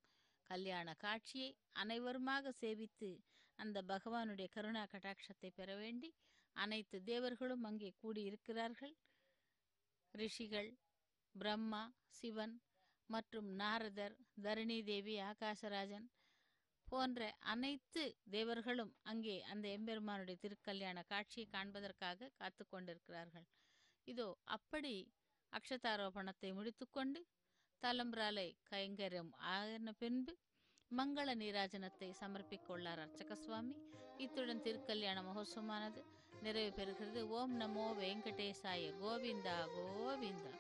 கல்யாண காட்சியை அனைவருமாக சேவித்து அந்த பகவானுடைய கருணா கட்டாட்சத்தை பெற வேண்டி அனைத்து தேவர்களும் அங்கே கூடியிருக்கிறார்கள். ரிஷிகள் பிரம்மா சிவன் மற்றும் நாரதர் தரணி தேவி ஆகாசராஜன் போன்ற அனைத்து தேவர்களும் அங்கே அந்த எம்பெருமானுடைய திருக்கல்யாண காட்சியை காண்பதற்காக காத்து கொண்டிருக்கிறார்கள். இதோ அப்படி அக்ஷதாரோபணத்தை முடித்துக்கொண்டு தலம்பிராலை கைங்கரியம் ஆன பின்பு மங்கள நீராஜனத்தை சமர்ப்பிக்க உள்ளார் அர்ச்சக சுவாமி இத்துடன் திருக்கல்யாண மகோத்சவமானது நிறைவு பெறுகிறது. ஓம் நமோ வெங்கடேசாய கோவிந்தா கோவிந்தா.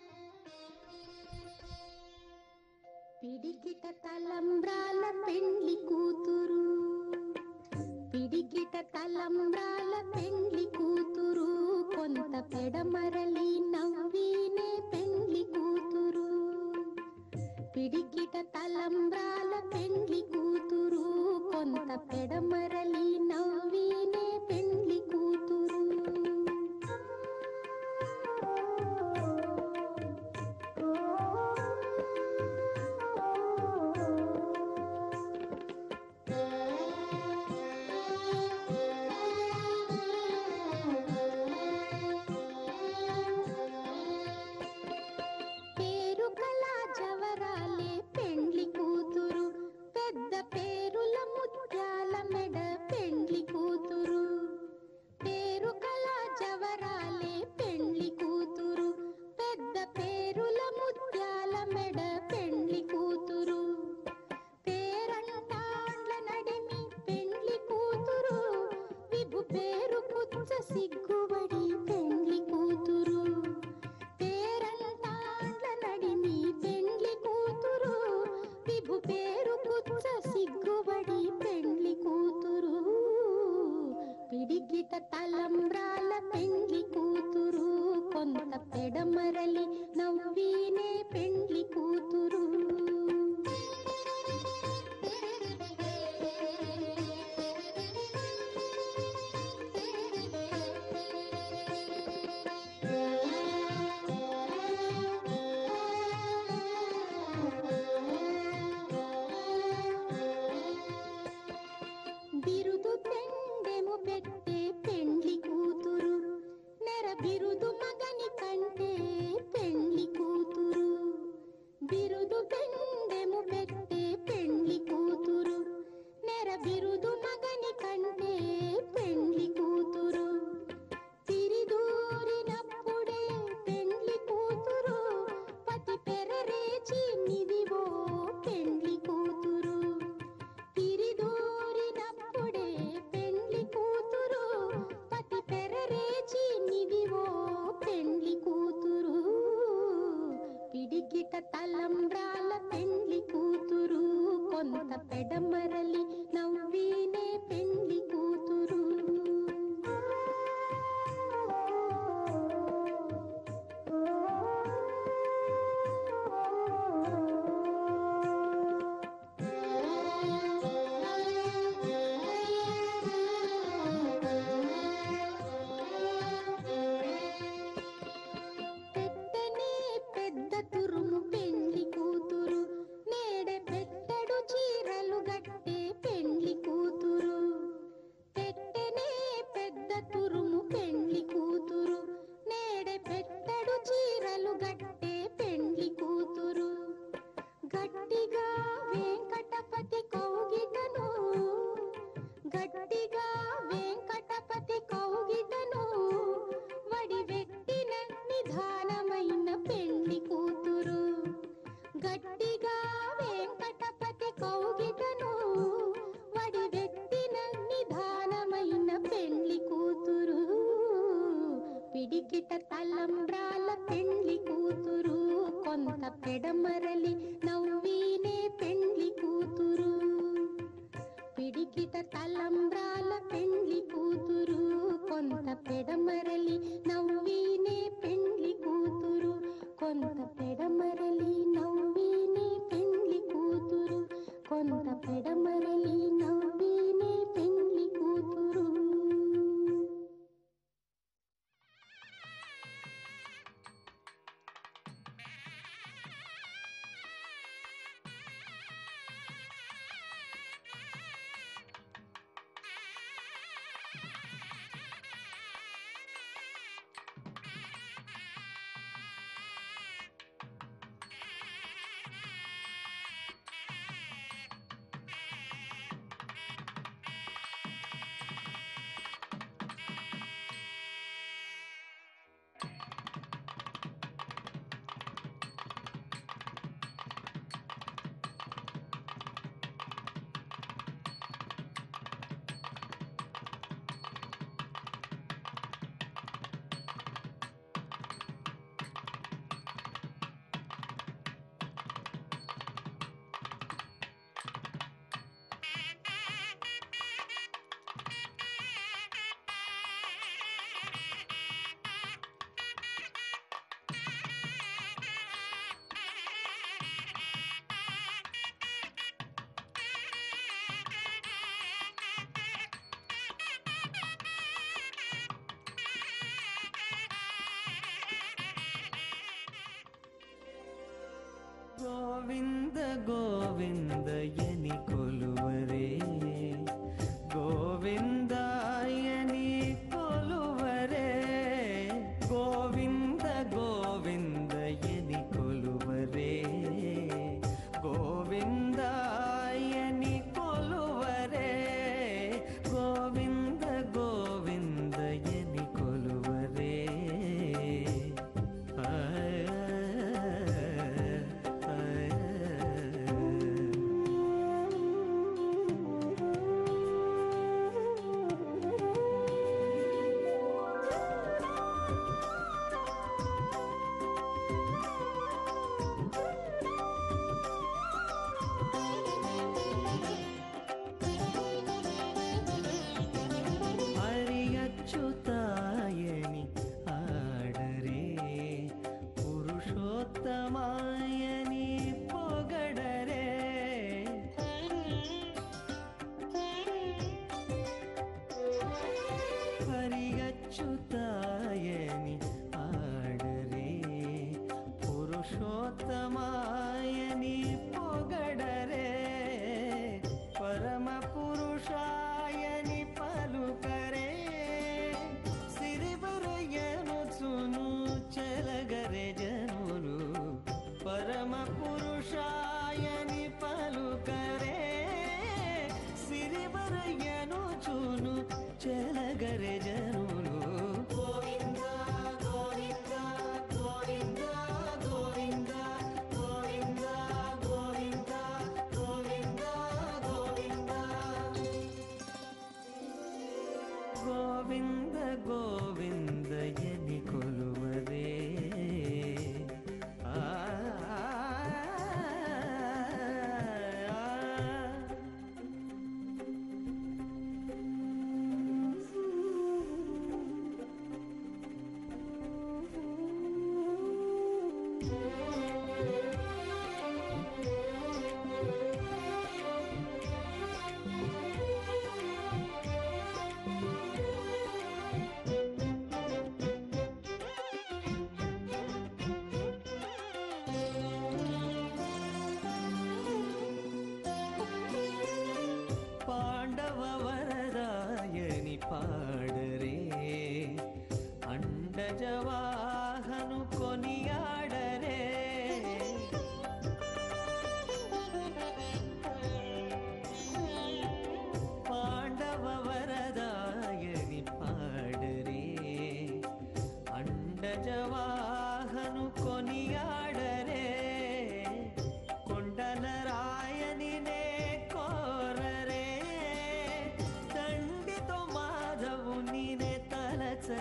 పిడికిట తలంబ్రాల పెండ్లి కూతురు. పిడికిట తలంబ్రాల పెండ్లి కూతురు. కొంత పెడమరలి నవ్వీనే పెండ్లి కూతురు. పిడికిట తలంబ్రాల పెండ్లి కూతురు. కొంత పెడమరలి నవ్వీనే పెండ్లి కూతురు. き立 ಗೋವಿಂದ ಗೋವಿಂದ ಎನಿ ಕೊಲುವರೇ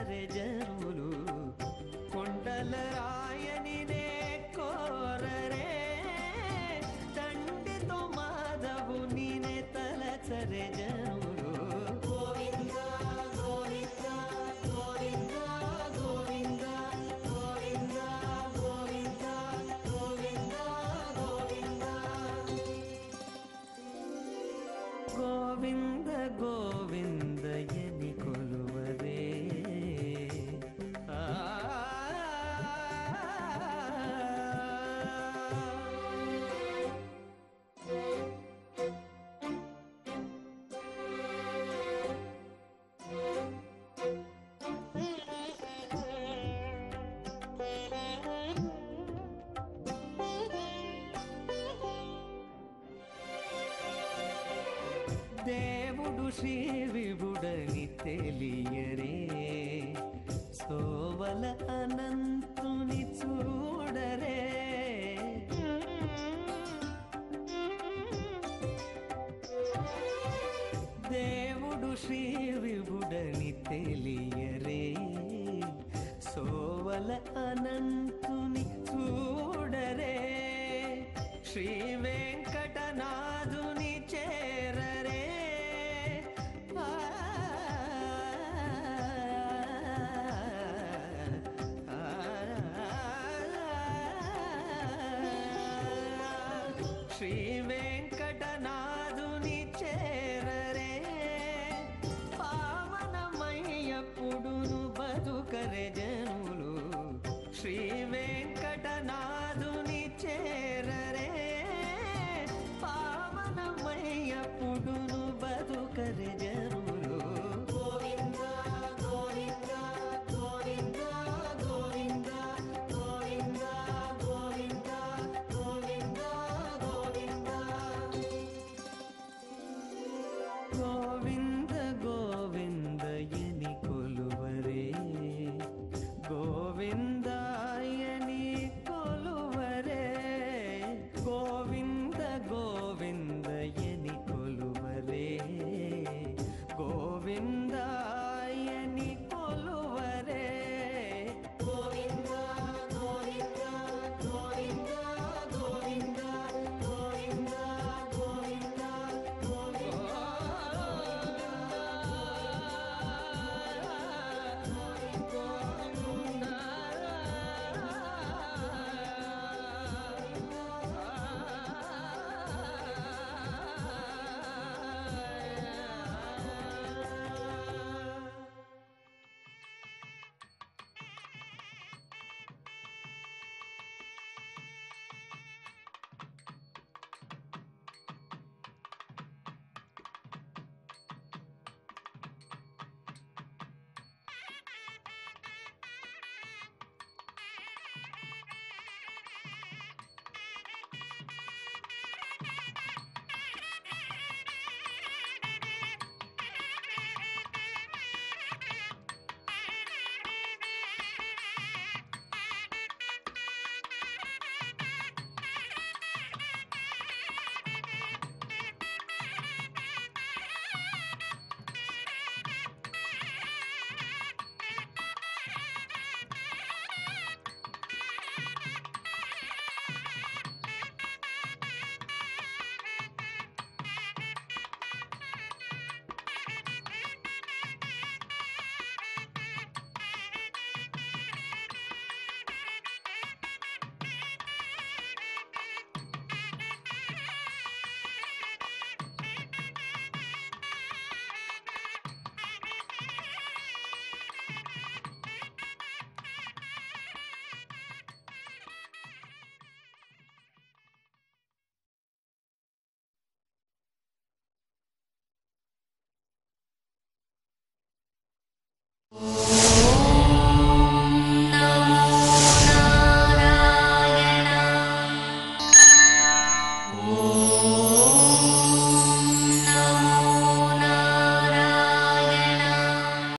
जय దేవుడు శ్రీ తెలియరే సోవల అనంతుని చూడరే. దేవుడు శ్రీ